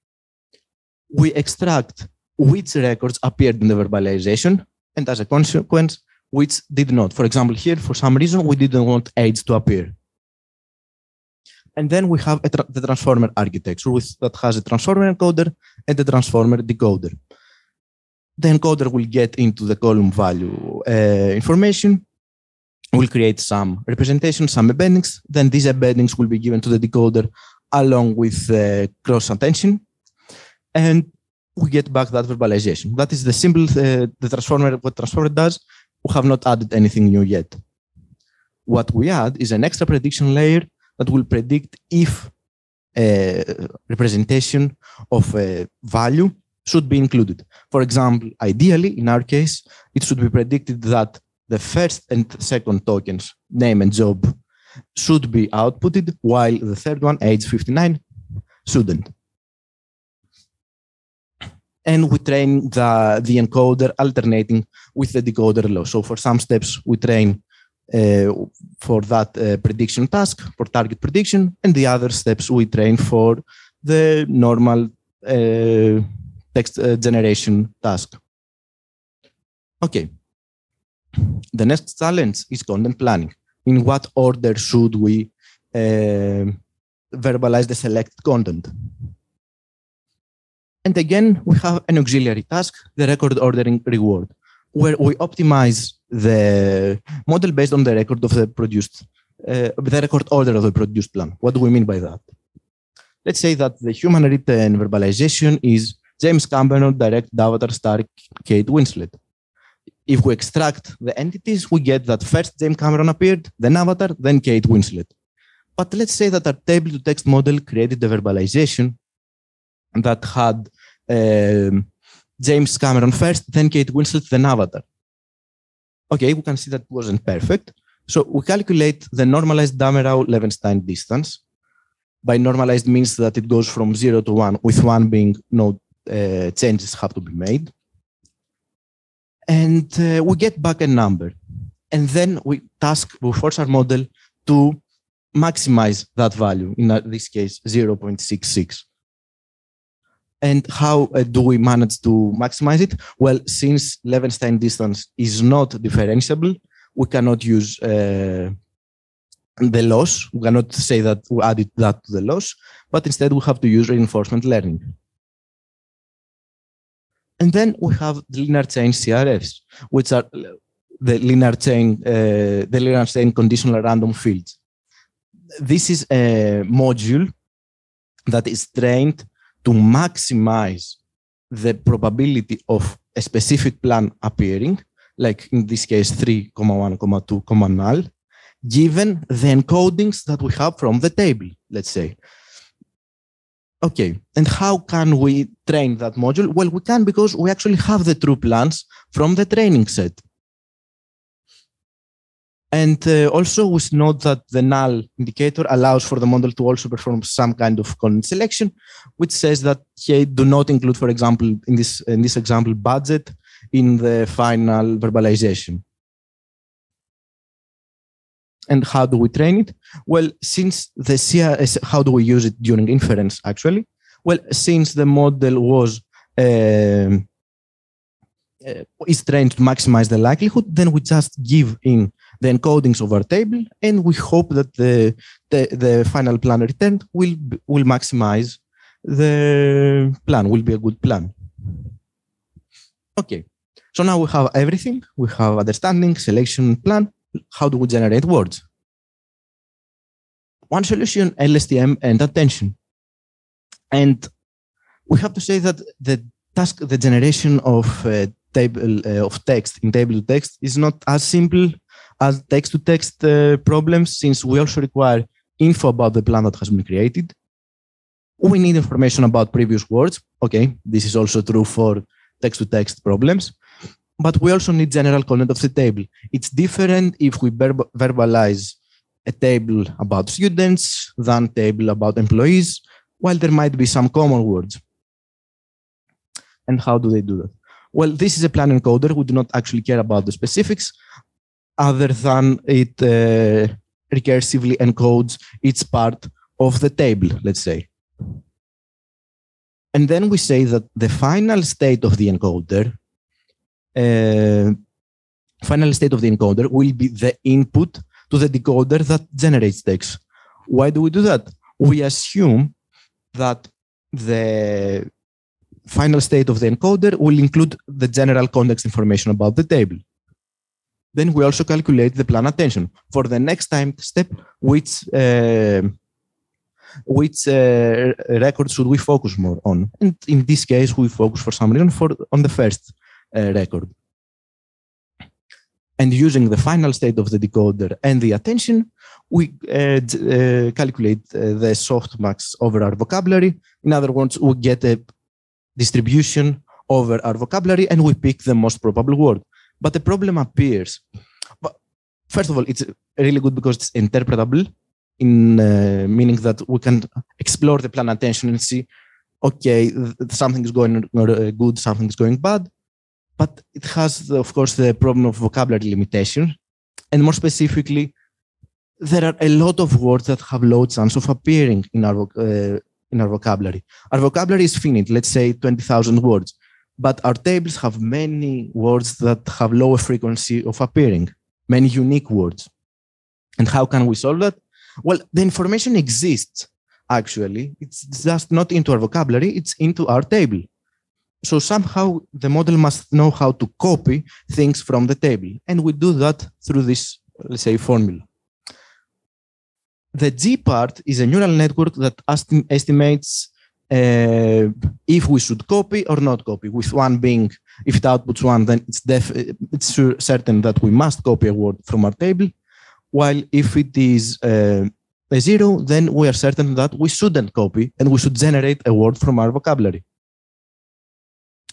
We extract which records appeared in the verbalization and as a consequence, which did not. For example, here, for some reason, we didn't want AIDS to appear. And then we have tra the transformer architecture with, that has a transformer encoder and a transformer decoder the encoder will get into the column value uh, information, will create some representation, some embeddings. Then these embeddings will be given to the decoder along with uh, cross attention. And we get back that verbalization. That is the simple, uh, the transformer, what transformer does. We have not added anything new yet. What we add is an extra prediction layer that will predict if a uh, representation of a value should be included. For example, ideally, in our case, it should be predicted that the first and second tokens, name and job, should be outputted, while the third one, age 59, shouldn't. And we train the, the encoder alternating with the decoder law. So for some steps, we train uh, for that uh, prediction task, for target prediction, and the other steps we train for the normal uh, text uh, generation task. Okay. The next challenge is content planning. In what order should we uh, verbalize the selected content? And again, we have an auxiliary task, the record ordering reward, where we optimize the model based on the record of the produced, uh, the record order of the produced plan. What do we mean by that? Let's say that the human written verbalization is James Cameron direct Avatar star Kate Winslet. If we extract the entities, we get that first James Cameron appeared, then Avatar, then Kate Winslet. But let's say that our table to text model created a verbalization that had um, James Cameron first, then Kate Winslet, then Avatar. Okay, we can see that wasn't perfect. So we calculate the normalized Damerau-Levenshtein distance By normalized means that it goes from zero to one, with one being no uh, changes have to be made. And uh, we get back a number. And then we task, we force our model to maximize that value, in this case, 0.66. And how uh, do we manage to maximize it? Well, since Levenshtein distance is not differentiable, we cannot use uh, the loss. We cannot say that we added that to the loss, but instead we have to use reinforcement learning. And then we have the linear chain CRFs, which are the linear chain, uh, the linear chain conditional random fields. This is a module that is trained to maximize the probability of a specific plan appearing, like in this case 3, 2, null, given the encodings that we have from the table, let's say. Okay, and how can we train that module? Well, we can because we actually have the true plans from the training set. And uh, also we note that the null indicator allows for the model to also perform some kind of coordinate selection, which says that hey, do not include, for example, in this in this example, budget in the final verbalization. And how do we train it? Well, since the CRFs, how do we use it during inference actually? Well, since the model was uh, uh, is trained to maximize the likelihood, then we just give in the encodings of our table, and we hope that the the, the final plan returned will will maximize the plan, will be a good plan. Okay, so now we have everything. We have understanding, selection, plan how do we generate words? One solution, LSTM and attention. And we have to say that the task, the generation of uh, table uh, of text in table to text is not as simple as text to text problems, since we also require info about the plan that has been created. We need information about previous words. Okay, this is also true for text to text problems but we also need general content of the table. It's different if we verb- verbalize a table about students than table about employees, while there might be some common words. And how do they do that? Well, this is a plan encoder. We do not actually care about the specifics other than it uh, recursively encodes its part of the table, let's say. And then we say that the final state of the encoder uh, final state of the encoder will be the input to the decoder that generates text. Why do we do that? We assume that the final state of the encoder will include the general context information about the table. Then we also calculate the plan attention for the next time step, which uh, which uh, record should we focus more on? And in this case, we focus for some reason for on the first uh, record. And using the final state of the decoder and the attention, we uh, uh, calculate uh, the softmax over our vocabulary. In other words, we get a distribution over our vocabulary and we pick the most probable word. But the problem appears. But first of all, it's really good because it's interpretable, in uh, meaning that we can explore the plan attention and see, okay, something is going good, something is going bad but it has, of course, the problem of vocabulary limitation. And more specifically, there are a lot of words that have low chance of appearing in our, uh, in our vocabulary. Our vocabulary is finite, let's say 20,000 words, but our tables have many words that have lower frequency of appearing, many unique words. And how can we solve that? Well, the information exists, actually. It's just not into our vocabulary, it's into our table. So somehow the model must know how to copy things from the table. And we do that through this, let's say, formula. The G part is a neural network that estimates uh, if we should copy or not copy, with one being, if it outputs one, then it's, def it's sure, certain that we must copy a word from our table. While if it is uh, a zero, then we are certain that we shouldn't copy and we should generate a word from our vocabulary.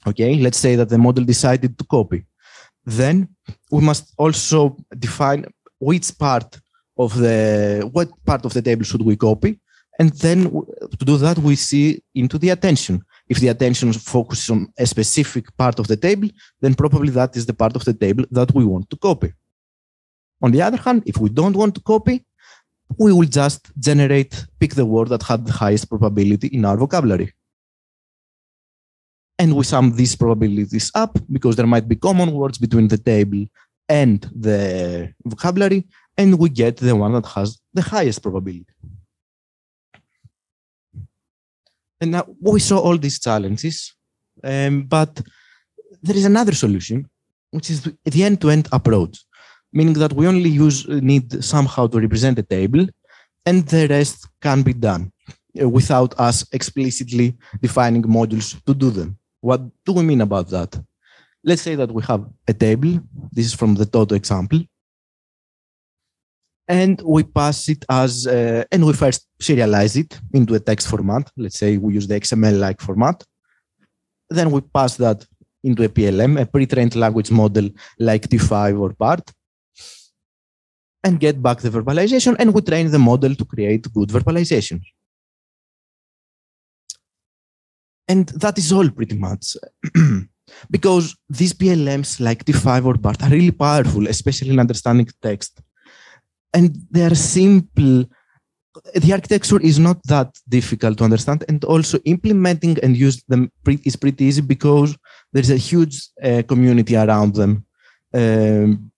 Okay, let's say that the model decided to copy. Then we must also define which part of the what part of the table should we copy And then to do that, we see into the attention. If the attention focuses on a specific part of the table, then probably that is the part of the table that we want to copy. On the other hand, if we don't want to copy, we will just generate, pick the word that had the highest probability in our vocabulary. And we sum these probabilities up because there might be common words between the table and the vocabulary, and we get the one that has the highest probability. And now we saw all these challenges, um, but there is another solution, which is the end-to-end approach, meaning that we only use need somehow to represent a table, and the rest can be done uh, without us explicitly defining modules to do them. What do we mean about that? Let's say that we have a table. This is from the ToTTo example and we pass it as, uh, and we first serialize it into a text format. Let's say we use the XML-like format. Then we pass that into a PLM, a pre-trained language model like T5 or BART, and get back the verbalization, and we train the model to create good verbalization. And that is all pretty much. because these PLMs like T5 or BART are really powerful, especially in understanding text and they are simple. The architecture is not that difficult to understand and also implementing and use them is pretty easy because there's a huge uh, community around them. Um,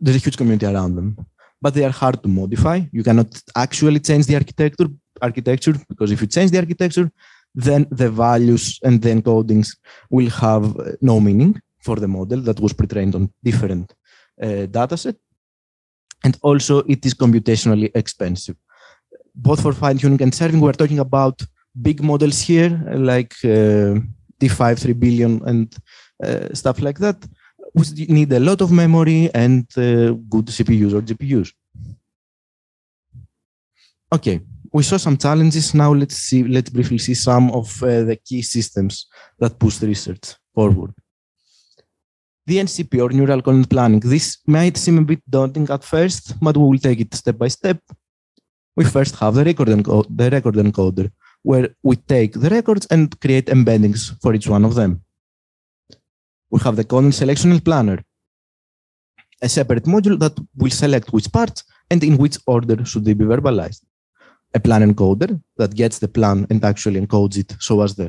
there's a huge community around them but they are hard to modify. You cannot actually change the architecture architecture because if you change the architecture then the values and the encodings will have no meaning for the model that was pre-trained on different uh, dataset and also it is computationally expensive. Both for fine tuning and serving, we're talking about big models here, like uh, T5, 3 billion, and uh, stuff like that, which need a lot of memory and uh, good CPUs or GPUs. Okay, we saw some challenges. Now let's see, let's briefly see some of uh, the key systems that push research forward the NCP or neural content planning. This might seem a bit daunting at first, but we will take it step by step. We first have the record, enco the record encoder, where we take the records and create embeddings for each one of them. We have the content selection planner, a separate module that will select which parts and in which order should they be verbalized. A plan encoder that gets the plan and actually encodes it so as the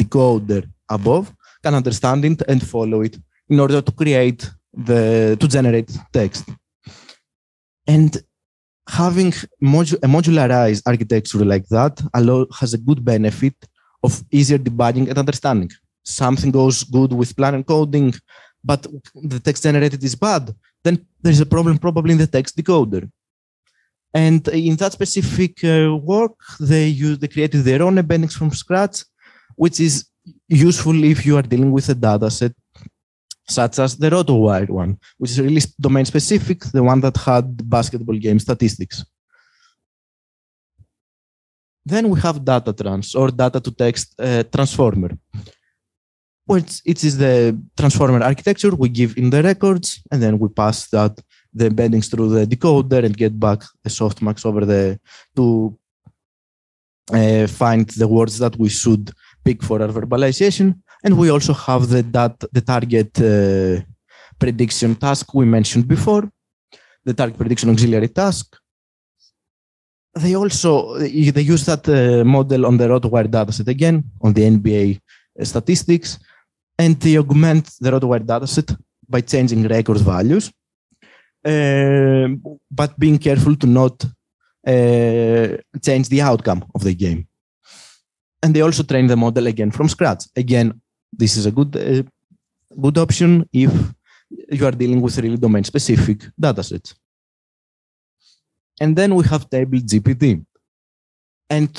decoder above can understand it and follow it in order to create the to generate text. And having modu a modularized architecture like that allow, has a good benefit of easier debugging and understanding. Something goes good with plan encoding, but the text generated is bad, then there's a problem probably in the text decoder. And in that specific uh, work, they use they created their own embeddings from scratch, which is useful if you are dealing with a data set such as the RotoWire one, which is really domain specific, the one that had basketball game statistics. Then we have data trans or data to text uh, transformer, which it is the transformer architecture. We give in the records and then we pass that the embeddings through the decoder and get back a softmax over the to uh, find the words that we should pick for our verbalization. And we also have the, that, the target uh, prediction task we mentioned before, the target prediction auxiliary task. They also they use that uh, model on the RotoWire dataset again on the NBA statistics, and they augment the RotoWire dataset by changing record values, uh, but being careful to not uh, change the outcome of the game. And they also train the model again from scratch. Again, this is a good uh, good option if you are dealing with really domain specific datasets. And then we have table GPT. And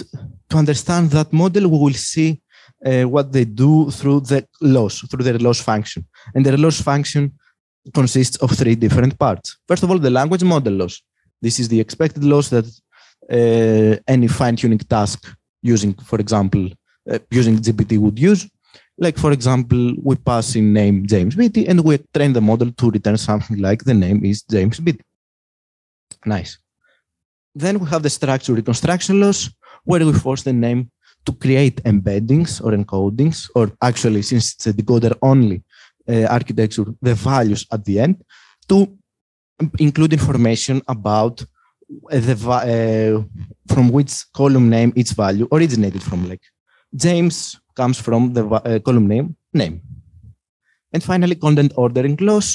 to understand that model, we will see uh, what they do through the loss, through their loss function. And their loss function consists of three different parts. First of all, the language model loss. This is the expected loss that uh, any fine-tuning task using, for example, uh, using GPT would use. Like, for example, we pass in name James Beatty and we train the model to return something like the name is James Beatty. Nice. Then we have the structure reconstruction loss, where we force the name to create embeddings or encodings, or actually, since it's a decoder only uh, architecture, the values at the end, to include information about the uh, from which column name each value originated from. Like James comes from the uh, column name name. And finally, content ordering clause,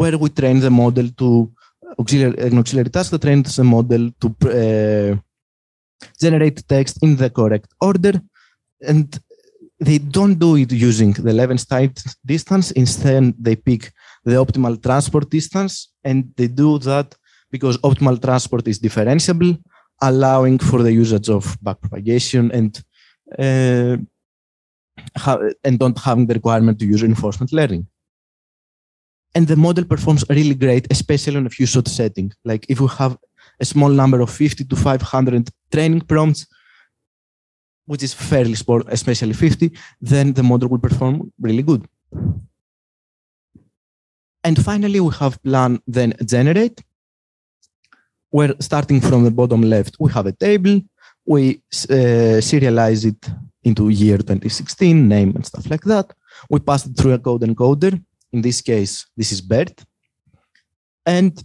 where we train the model to auxiliary, an auxiliary task that trains the model to uh, generate text in the correct order. And they don't do it using the Levenshtein distance. Instead, they pick the optimal transport distance, and they do that because optimal transport is differentiable, allowing for the usage of backpropagation and uh, and don't having the requirement to use reinforcement learning. And the model performs really great, especially on a few shot setting. Like if we have a small number of 50 to 500 training prompts, which is fairly small, especially 50, then the model will perform really good. And finally, we have plan then generate, where starting from the bottom left, we have a table. We uh, serialize it into year 2016, name and stuff like that. We pass it through a code encoder. In this case, this is BERT. And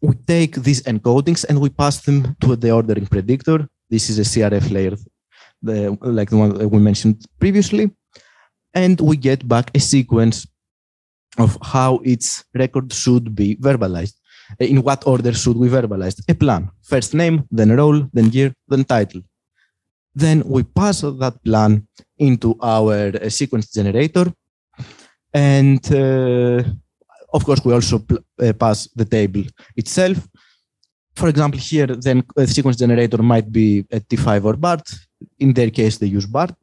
we take these encodings and we pass them to the ordering predictor. This is a CRF layer, the, like the one we mentioned previously. And we get back a sequence of how its record should be verbalized. In what order should we verbalize? A plan. First name, then role, then year, then title. Then we pass that plan into our uh, sequence generator. And uh, of course, we also uh, pass the table itself. For example, here, then a sequence generator might be a T5 or BART. In their case, they use BART.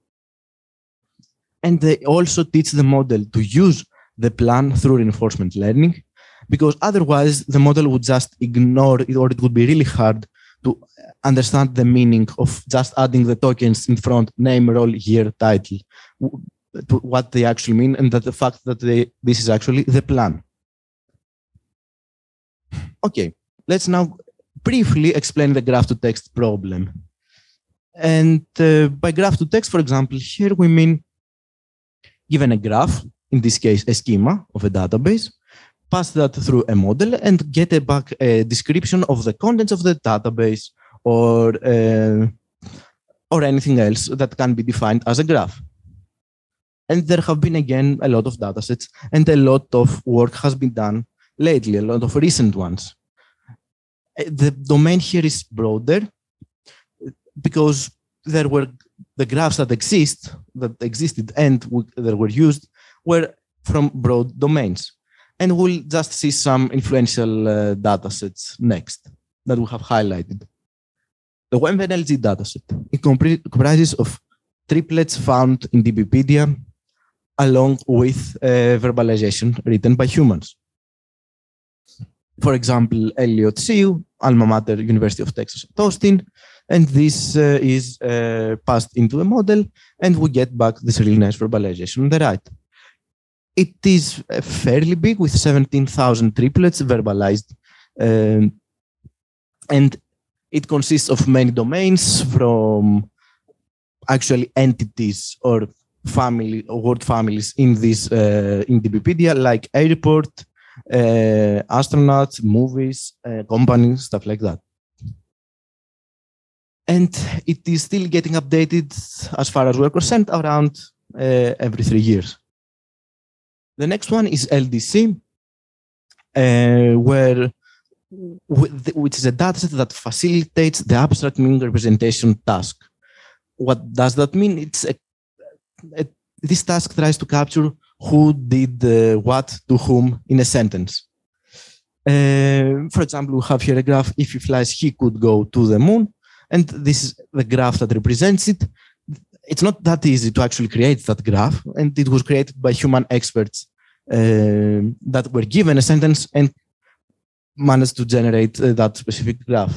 And they also teach the model to use the plan through reinforcement learning, because otherwise the model would just ignore it, or it would be really hard to understand the meaning of just adding the tokens in front, name, role, year, title, to what they actually mean, and that the fact that they, this is actually the plan. Okay, let's now briefly explain the graph to text problem. And uh, by graph to text, for example, here we mean given a graph, in this case, a schema of a database, pass that through a model and get a back a description of the contents of the database or uh, or anything else that can be defined as a graph. And there have been again a lot of datasets and a lot of work has been done lately, a lot of recent ones. Uh, the domain here is broader because there were the graphs that exist that existed and that were used were from broad domains. And we'll just see some influential uh, datasets next that we have highlighted. The WebNLG dataset it comprises of triplets found in DBpedia along with uh, verbalization written by humans. For example, Elliot See, alma mater, University of Texas at Austin, and this uh, is uh, passed into a model, and we get back this really nice verbalization on the right. It is fairly big with 17,000 triplets verbalized. Um, and it consists of many domains from actually entities or family or word families in this uh, in DBpedia like airport, uh, astronauts, movies, uh, companies, stuff like that. And it is still getting updated as far as we're concerned around uh, every three years. The next one is LDC, uh, where which is a dataset that facilitates the abstract meaning representation task. What does that mean? It's a, a, this task tries to capture who did what to whom in a sentence. Uh, for example, we have here a graph. If he flies, he could go to the moon, and this is the graph that represents it it's not that easy to actually create that graph, and it was created by human experts uh, that were given a sentence and managed to generate uh, that specific graph.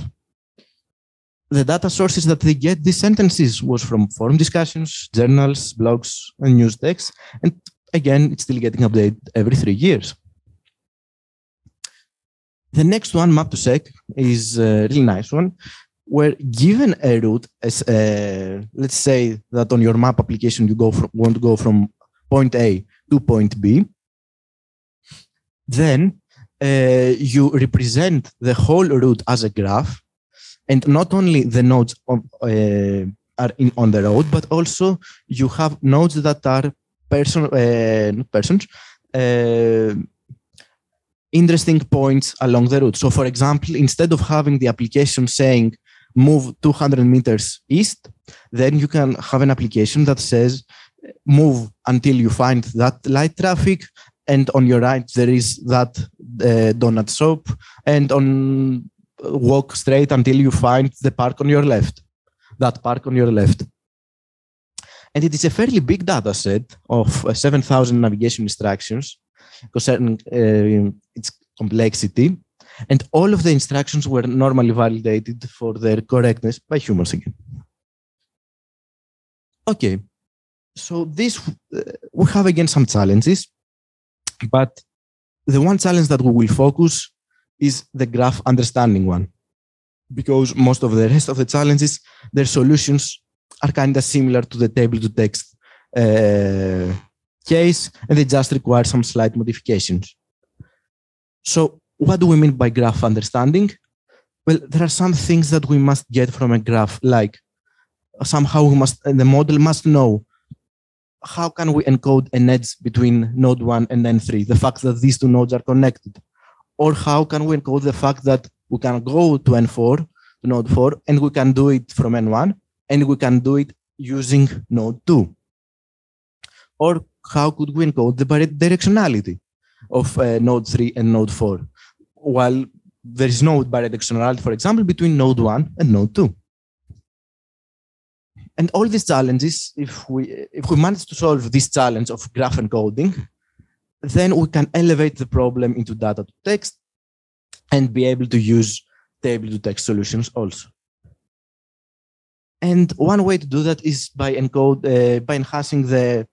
The data sources that they get these sentences was from forum discussions, journals, blogs, and news texts. And again, it's still getting updated every three years. The next one, map2seq, is a really nice one where given a route, as uh, let's say that on your map application you go from, want to go from point A to point B, then uh, you represent the whole route as a graph, and not only the nodes uh, are in, on the road, but also you have nodes that are person, uh, not persons, uh, interesting points along the route. So, for example, instead of having the application saying move 200 meters east, then you can have an application that says move until you find that light traffic and on your right there is that uh, donut shop and on walk straight until you find the park on your left that park on your left. And it is a fairly big data set of uh, 7000 navigation instructions concerning uh, its complexity and all of the instructions were normally validated for their correctness by humans again. Okay so this uh, we have again some challenges but the one challenge that we will focus is the graph understanding one because most of the rest of the challenges their solutions are kind of similar to the table to text uh, case and they just require some slight modifications. So what do we mean by graph understanding? Well there are some things that we must get from a graph like somehow we must the model must know how can we encode an edge between node 1 and n3 the fact that these two nodes are connected. Or how can we encode the fact that we can go to n4 to node 4 and we can do it from n1 and we can do it using node 2 or how could we encode the directionality of uh, node 3 and node 4 while there is no bidirectionality for example between node 1 and node 2 and all these challenges, if we if we manage to solve this challenge of graph encoding, then we can elevate the problem into data to text and be able to use table to text solutions also. And one way to do that is by encode uh, by enhancing the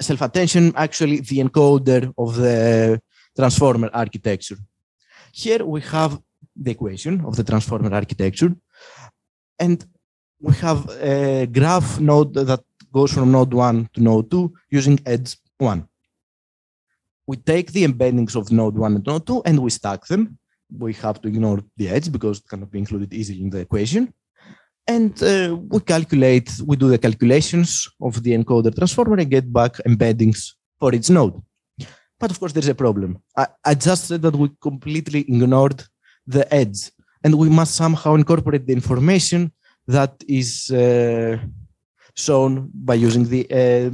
self attention, actually the encoder of the transformer architecture. Here we have the equation of the transformer architecture. And we have a graph node that goes from node 1 to node 2 using edge 1. We take the embeddings of node 1 and node 2 and we stack them. We have to ignore the edge because it cannot be included easily in the equation. And uh, we calculate, we do the calculations of the encoder transformer and get back embeddings for each node. But of course, there's a problem. I, I just said that we completely ignored the edge and we must somehow incorporate the information that is uh, shown by using the, uh,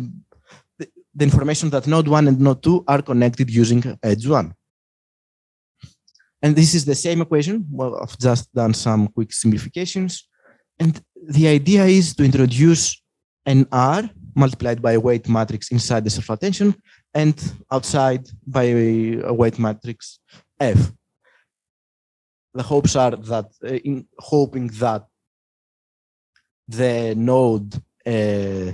the, the information that node 1 and node 2 are connected using edge 1. And this is the same equation. Well, I've just done some quick simplifications. And the idea is to introduce an R multiplied by a weight matrix inside the self-attention and outside by a weight matrix F. The hopes are that, uh, in hoping that the node, uh,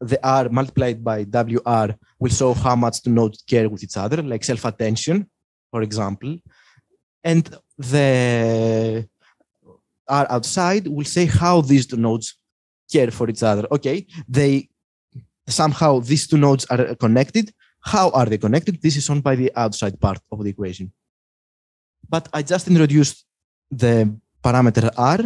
the R multiplied by WR will show how much the nodes care with each other, like self-attention, for example. And the R outside will say how these two nodes care for each other. Okay, they somehow these two nodes are connected. How are they connected? This is on by the outside part of the equation. But I just introduced the parameter R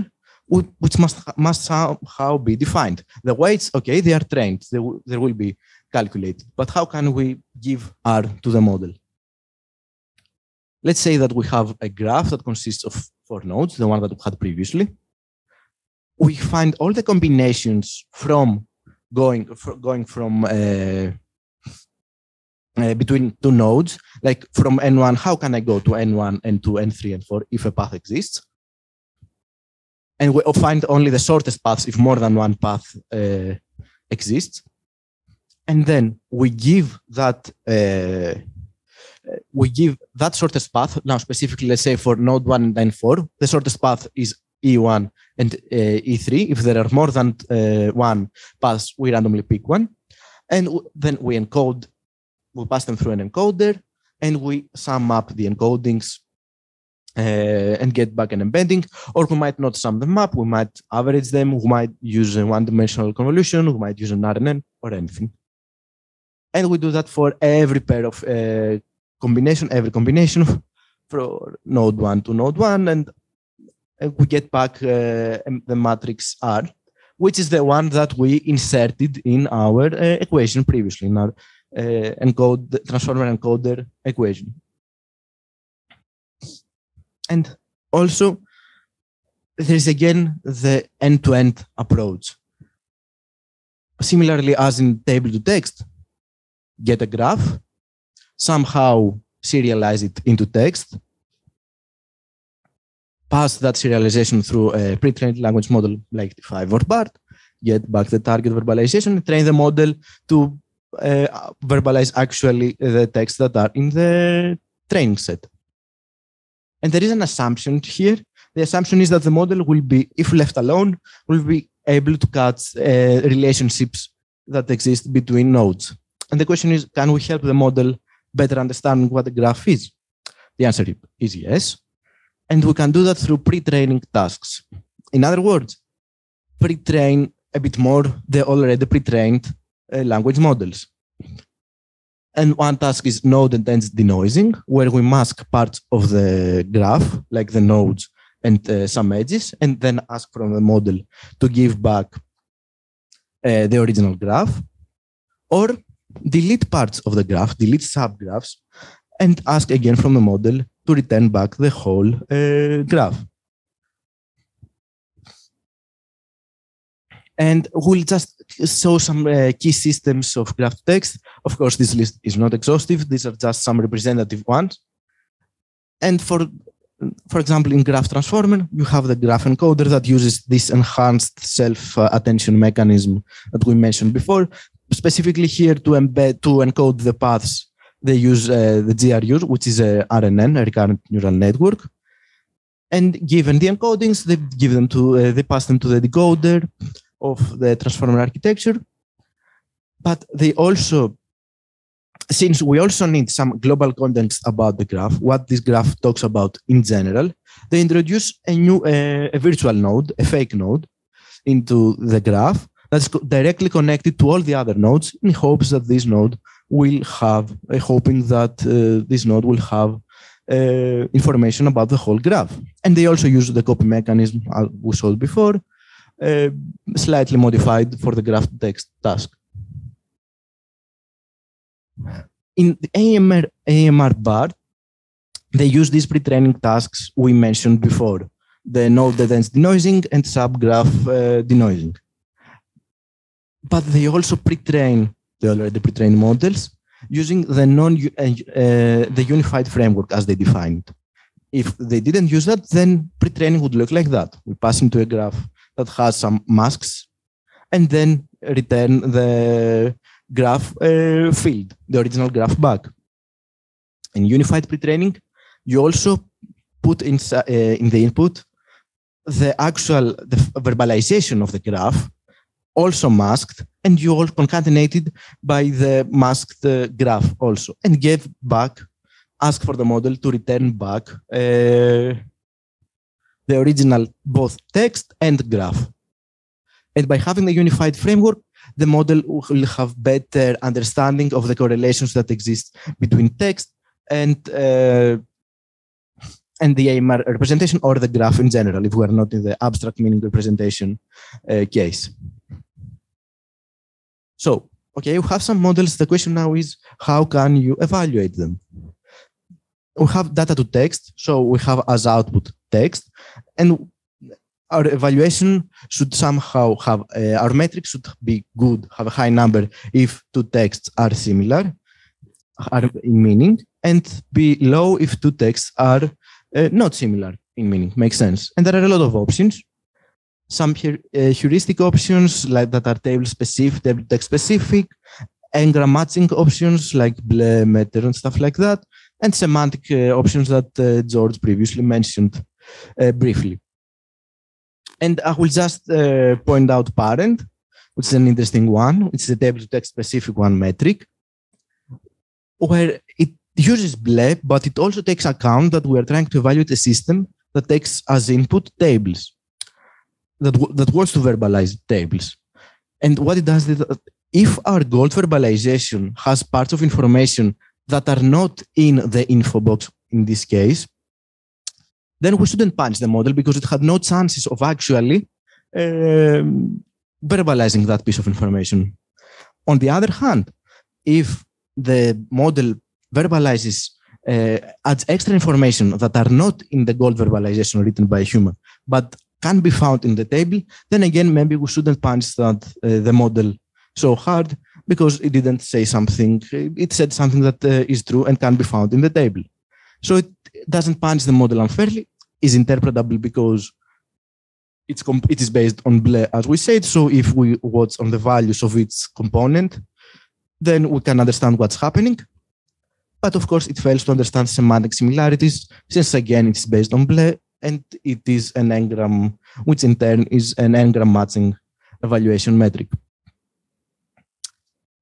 which must must somehow be defined. The weights, okay, they are trained, they, they will be calculated. But how can we give R to the model? Let's say that we have a graph that consists of four nodes, the one that we had previously. We find all the combinations from going going from uh, uh, between two nodes, like from N1, how can I go to N1, N2, N3, and 4 if a path exists? and we find only the shortest paths if more than one path uh, exists. And then we give that uh, we give that shortest path. Now, specifically, let's say for node one and four, the shortest path is E1 and uh, E3. If there are more than uh, one paths, we randomly pick one. And then we encode, we pass them through an encoder, and we sum up the encodings uh, and get back an embedding, or we might not sum them up. We might average them. We might use a one-dimensional convolution. We might use an RNN or anything. And we do that for every pair of uh, combination, every combination for node one to node one, and we get back uh, the matrix R, which is the one that we inserted in our uh, equation previously, in our uh, encode transformer encoder equation. And also, there is again the end-to-end approach. Similarly, as in table to text, get a graph, somehow serialize it into text, pass that serialization through a pre-trained language model like T5 or BART, get back the target verbalization, train the model to uh, verbalize actually the text that are in the training set. And there is an assumption here. The assumption is that the model will be, if left alone, will be able to catch uh, relationships that exist between nodes. And the question is, can we help the model better understand what the graph is? The answer is yes. And we can do that through pre-training tasks. In other words, pre-train a bit more the already pre-trained uh, language models. And one task is node and denoising, where we mask parts of the graph, like the nodes and uh, some edges, and then ask from the model to give back uh, the original graph. Or delete parts of the graph, delete subgraphs, and ask again from the model to return back the whole uh, graph. And we'll just show some uh, key systems of graph text. Of course, this list is not exhaustive. These are just some representative ones. And for, for example, in graph transformer, you have the graph encoder that uses this enhanced self-attention mechanism that we mentioned before. Specifically here to embed, to encode the paths, they use uh, the GRU, which is a RNN, a recurrent neural network. And given the encodings, they give them to, uh, they pass them to the decoder of the transformer architecture. But they also, since we also need some global context about the graph, what this graph talks about in general, they introduce a new, uh, a virtual node, a fake node, into the graph that's directly connected to all the other nodes in hopes that this node will have, uh, hoping that uh, this node will have uh, information about the whole graph. And they also use the copy mechanism we showed before uh, slightly modified for the graph text task. In the AMR, AMRBART, they use these pre-training tasks we mentioned before, the node dense denoising and subgraph uh, denoising. But they also pre-train the already pre-trained models using the non uh, uh, the unified framework as they define it. If they didn't use that, then pre-training would look like that. We pass into a graph that has some masks and then return the graph uh, field, the original graph back. In unified pre-training, you also put in, uh, in the input the actual the verbalization of the graph, also masked, and you all concatenated by the masked uh, graph also, and gave back, ask for the model to return back uh, the original both text and graph. And by having a unified framework, the model will have better understanding of the correlations that exist between text and uh, and the AMR representation or the graph in general, if we're not in the abstract meaning representation uh, case. So, okay, you have some models. The question now is, how can you evaluate them? We have data to text, so we have as output text, and our evaluation should somehow have uh, our metrics should be good, have a high number if two texts are similar, are in meaning, and be low if two texts are uh, not similar in meaning. Makes sense. And there are a lot of options. Some uh, heuristic options like that are table specific, table text specific, n-gram matching options like BLEU, METEOR, and stuff like that, and semantic uh, options that uh, George previously mentioned uh, briefly. And I will just uh, point out parent, which is an interesting one. It's a table text specific one metric, where it uses BLEU, but it also takes account that we are trying to evaluate a system that takes as input tables that, that wants to verbalize tables. And what it does is that if our gold verbalization has parts of information that are not in the info box in this case, then we shouldn't punish the model because it had no chances of actually um, verbalizing that piece of information. On the other hand, if the model verbalizes, uh, adds extra information that are not in the gold verbalization written by a human, but can be found in the table, then again, maybe we shouldn't punish that uh, the model so hard because it didn't say something. It said something that uh, is true and can be found in the table. So it doesn't punish the model unfairly, is interpretable because it's it is based on BLEU, as we said. So if we watch on the values of its component, then we can understand what's happening. But of course, it fails to understand semantic similarities, since again, it's based on BLEU, and it is an n-gram, which in turn is an n-gram matching evaluation metric.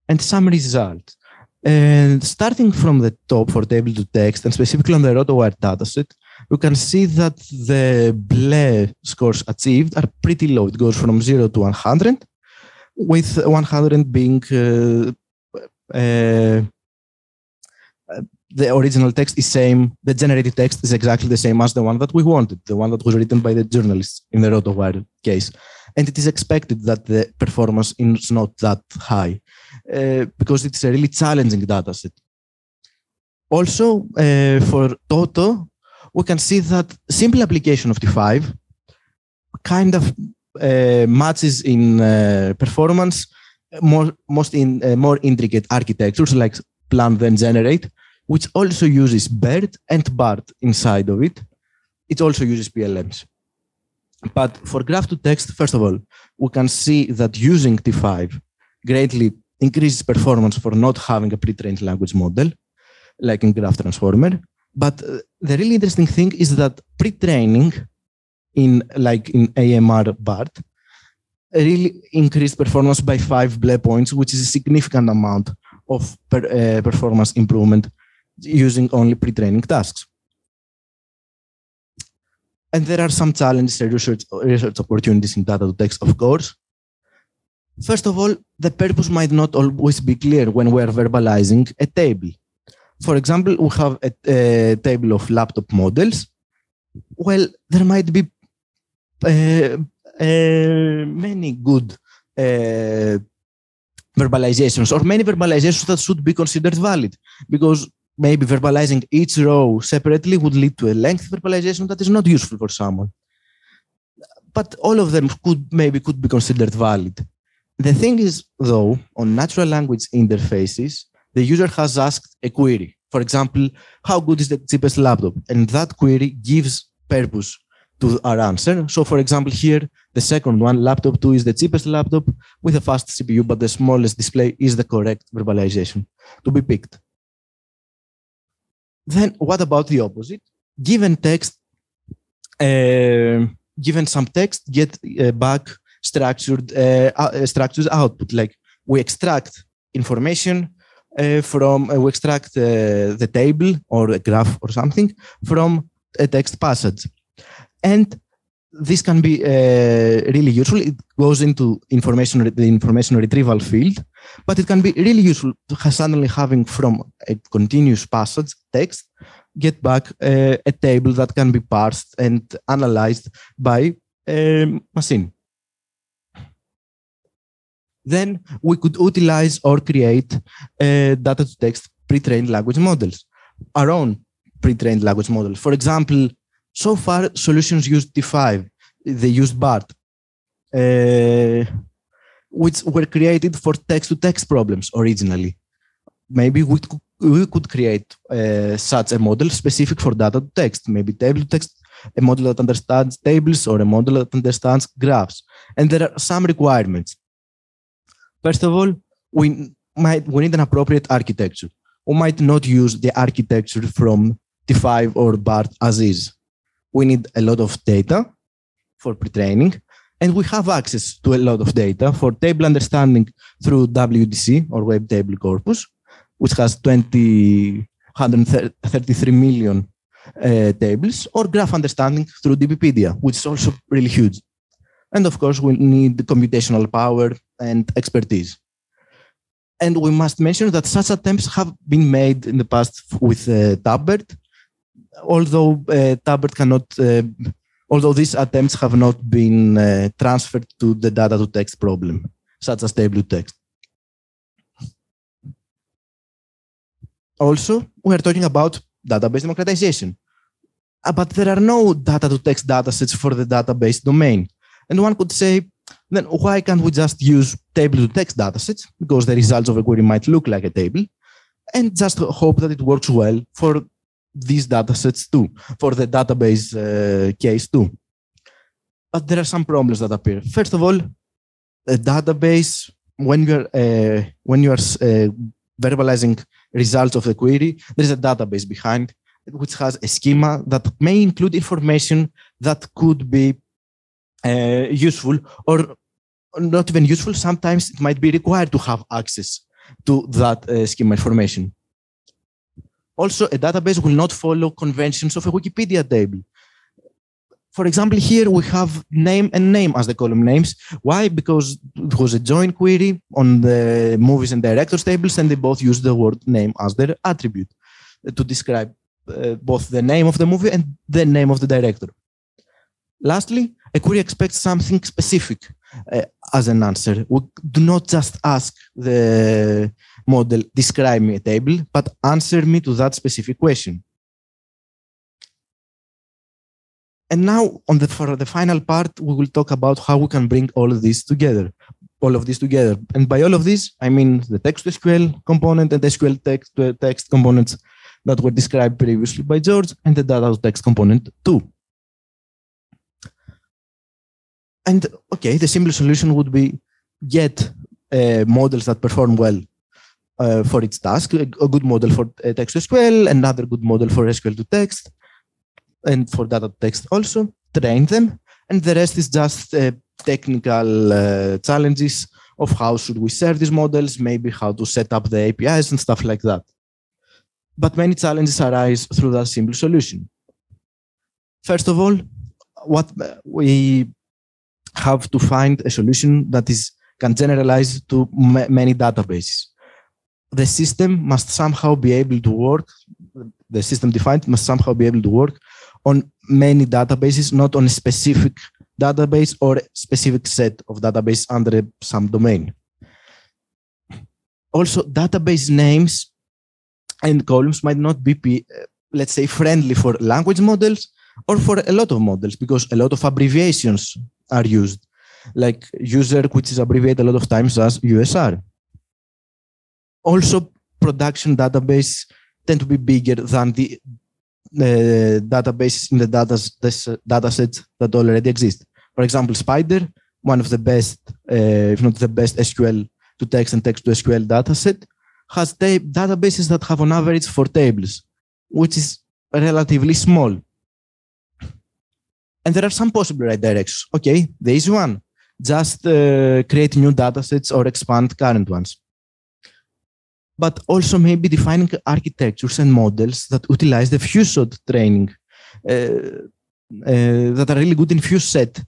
And some results. And starting from the top for table to text, and specifically on the RotoWire dataset, we can see that the BLEU scores achieved are pretty low. It goes from 0 to 100, with 100 being uh, uh, the original text is same. The generated text is exactly the same as the one that we wanted, the one that was written by the journalists in the RotoWire case. And it is expected that the performance is not that high uh, because it's a really challenging data set. Also, uh, for ToTTo, we can see that simple application of T5 kind of uh, matches in uh, performance more most in uh, more intricate architectures like plan then generate which also uses BERT and BART inside of it. It also uses PLMs. But for graph to text, first of all, we can see that using T5 greatly increases performance for not having a pre-trained language model, like in Graph Transformer. But uh, the really interesting thing is that pre-training in like in AMRBART really increased performance by five BLEU points, which is a significant amount of per, uh, performance improvement using only pre-training tasks. And there are some challenges and research, research opportunities in data to text, of course. First of all, the purpose might not always be clear when we are verbalizing a table. For example, we have a, a table of laptop models. Well, there might be uh, uh, many good uh, verbalizations or many verbalizations that should be considered valid because maybe verbalizing each row separately would lead to a length verbalization that is not useful for someone. But all of them could maybe could be considered valid. The thing is, though, on natural language interfaces, the user has asked a query. For example, how good is the cheapest laptop? And that query gives purpose to our answer. So, for example, here, the second one, laptop 2 is the cheapest laptop with a fast CPU, but the smallest display is the correct verbalization to be picked. Then what about the opposite? Given text, uh, given some text, get uh, back structured uh, uh structures output. Like we extract information uh, from, uh, we extract the table or a graph or something from a text passage. And this can be really useful. It goes into information, the information retrieval field but it can be really useful suddenly having from a continuous passage text get back uh, a table that can be parsed and analyzed by a machine. Then we could utilize or create uh, data to text pre-trained language models, our own pre-trained language models. For example, so far solutions use T5, they use BART. Uh, which were created for text-to-text problems originally. Maybe we could, we could create uh, such a model specific for data to text, maybe table to text, a model that understands tables or a model that understands graphs. And there are some requirements. First of all, we might we need an appropriate architecture. We might not use the architecture from T5 or BART as is. We need a lot of data for pre-training and we have access to a lot of data for table understanding through WDC or Web Table Corpus, which has 20 133 million uh, tables, or graph understanding through DBpedia, which is also really huge. And of course, we need computational power and expertise. And we must mention that such attempts have been made in the past with uh, TaBERT, although uh, TaBERT cannot, uh, although these attempts have not been uh, transferred to the data to text problem, such as table to text. Also, we are talking about database democratization. Uh, but there are no data to text datasets for the database domain. And one could say, then why can't we just use table to text datasets? Because the results of a query might look like a table, and just hope that it works well for these datasets too, for the database uh, case too. But there are some problems that appear. First of all, a database, when you're uh, when you are uh, verbalizing results of the query, there is a database behind which has a schema that may include information that could be uh, useful or not even useful. Sometimes it might be required to have access to that uh, schema information. Also, a database will not follow conventions of a Wikipedia table. For example, here we have name and name as the column names. Why? Because it was a join query on the movies and directors tables, and they both use the word name as their attribute to describe uh, both the name of the movie and the name of the director. Lastly, a query expects something specific uh, as an answer. We do not just ask the model, describe me a table, but answer me to that specific question. And now, on the, for the final part, we will talk about how we can bring all of this together. All of this together. And by all of this, I mean the text to SQL component and the SQL text to text components that were described previously by George and the data to text component too. And okay, the simple solution would be get uh, models that perform well uh, for its task, a, good model for uh, text to SQL, another good model for SQL to text, and for data to text also, train them. And the rest is just uh, technical uh, challenges of how should we serve these models, maybe how to set up the APIs and stuff like that. But many challenges arise through that simple solution. First of all, what we have to find a solution that is can generalize to many databases. The system must somehow be able to work, the system defined must somehow be able to work on many databases, not on a specific database or specific set of database under some domain. Also, database names and columns might not be, let's say, friendly for language models or for a lot of models because a lot of abbreviations are used, like user, which is abbreviated a lot of times as USR. Also, production database tend to be bigger than the uh, databases in the data, this, uh, data sets that already exist. For example, Spider, one of the best, uh, if not the best SQL to text and text to SQL dataset, has databases that have on average four tables, which is relatively small. And there are some possible right directions. Okay, there is one. Just uh, create new datasets or expand current ones. But also maybe defining architectures and models that utilize the shot training uh, uh, that are really good in few set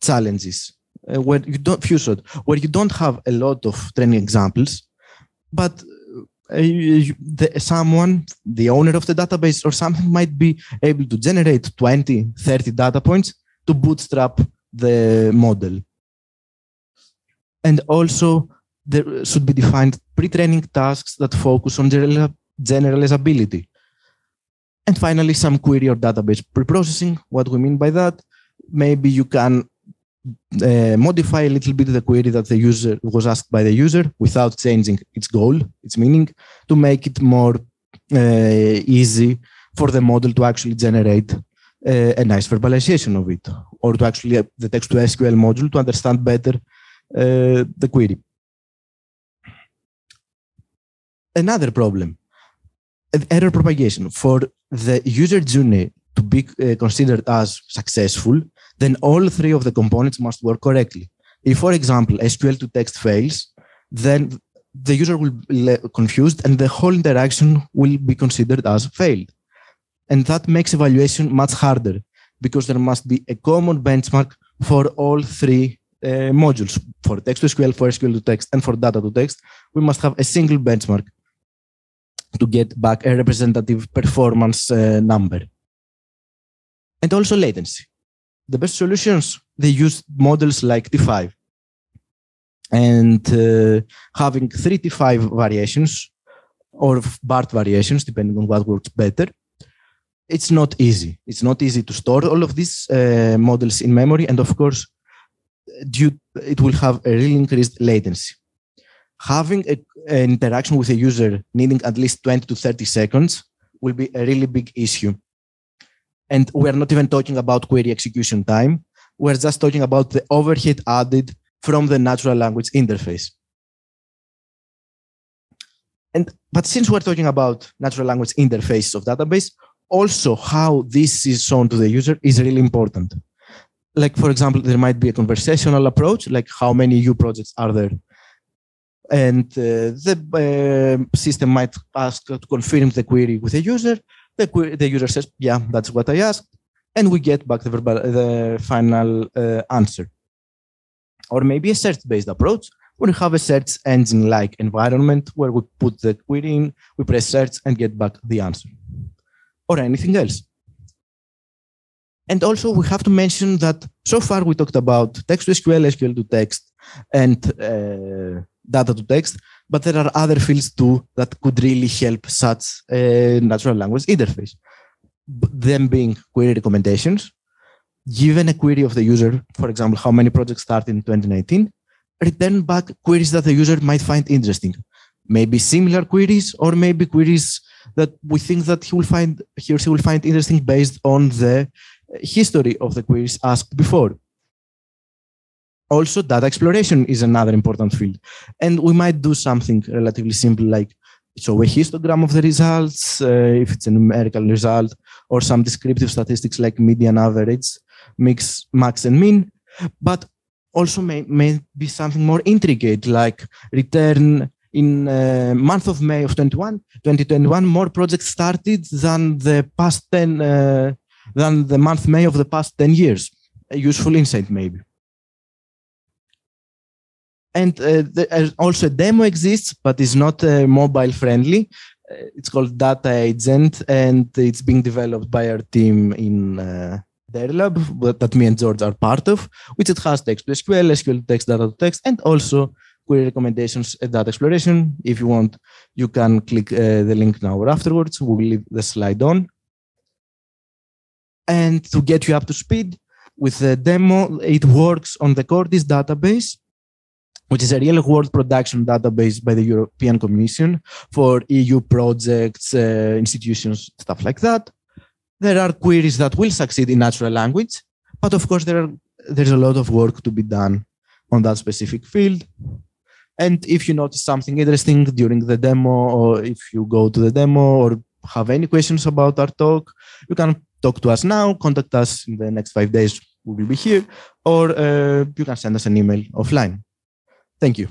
challenges. Uh, where you don't shot, where you don't have a lot of training examples, but the, someone, the owner of the database or something might be able to generate 20, 30 data points to bootstrap the model. And also there should be defined pre-training tasks that focus on generalizability. And finally, some query or database pre-processing. What we mean by that, maybe you can uh, modify a little bit the query that the user was asked by the user without changing its goal, its meaning, to make it more uh, easy for the model to actually generate uh, a nice verbalization of it, or to actually uh, the text to SQL module to understand better uh, the query. Another problem, error propagation. For the user journey to be uh, considered as successful, then all three of the components must work correctly. If, for example, SQL to text fails, then the user will be confused and the whole interaction will be considered as failed. And that makes evaluation much harder because there must be a common benchmark for all three uh, modules for text to SQL, for SQL to text, and for data to text. We must have a single benchmark to get back a representative performance uh, number. And also latency. The best solutions, they use models like T5 and uh, having three T5 variations or BART variations, depending on what works better. It's not easy. It's not easy to store all of these uh, models in memory. And of course, due, it will have a really increased latency. Having a, an interaction with a user needing at least 20 to 30 seconds will be a really big issue. And we're not even talking about query execution time. We're just talking about the overhead added from the natural language interface. And but since we're talking about natural language interfaces of database, also how this is shown to the user is really important. Like for example, there might be a conversational approach, like how many EU projects are there, and uh, the uh, system might ask to confirm the query with the user. The, the user says, "Yeah, that's what I asked," and we get back the verbal, the final uh, answer or maybe a search-based approach where you have a search engine-like environment where we put the query in, we press search and get back the answer, or anything else. And also we have to mention that so far we talked about text to SQL, SQL to text, and data to text, but there are other fields too that could really help such a natural language interface. Them being query recommendations, given a query of the user, for example, how many projects start in 2019, return back queries that the user might find interesting. Maybe similar queries or maybe queries that we think that he will find he or she will find interesting based on the history of the queries asked before. Also, data exploration is another important field. And we might do something relatively simple like show a histogram of the results, uh, if it's a numerical result, or some descriptive statistics like median average, mix max and min, but also may, may be something more intricate like return in uh, month of May of 21, 2021, more projects started than the past 10, uh, than the month May of the past 10 years. A useful insight, maybe. And uh, the, also a demo exists, but is not uh, mobile friendly. Uh, it's called Data Agent, and it's being developed by our team in uh, lab that me and George are part of, which it has text to SQL, SQL text, data to text, and also query recommendations and data exploration. If you want, you can click uh, the link now or afterwards. We will leave the slide on. And to get you up to speed with the demo, it works on the Cordis database, which is a real world production database by the European Commission for EU projects, uh, institutions, stuff like that. There are queries that will succeed in natural language, but of course there are, there's a lot of work to be done on that specific field. And if you notice something interesting during the demo, or if you go to the demo or have any questions about our talk, you can talk to us now, contact us in the next five days, we will be here, or uh, you can send us an email offline. Thank you.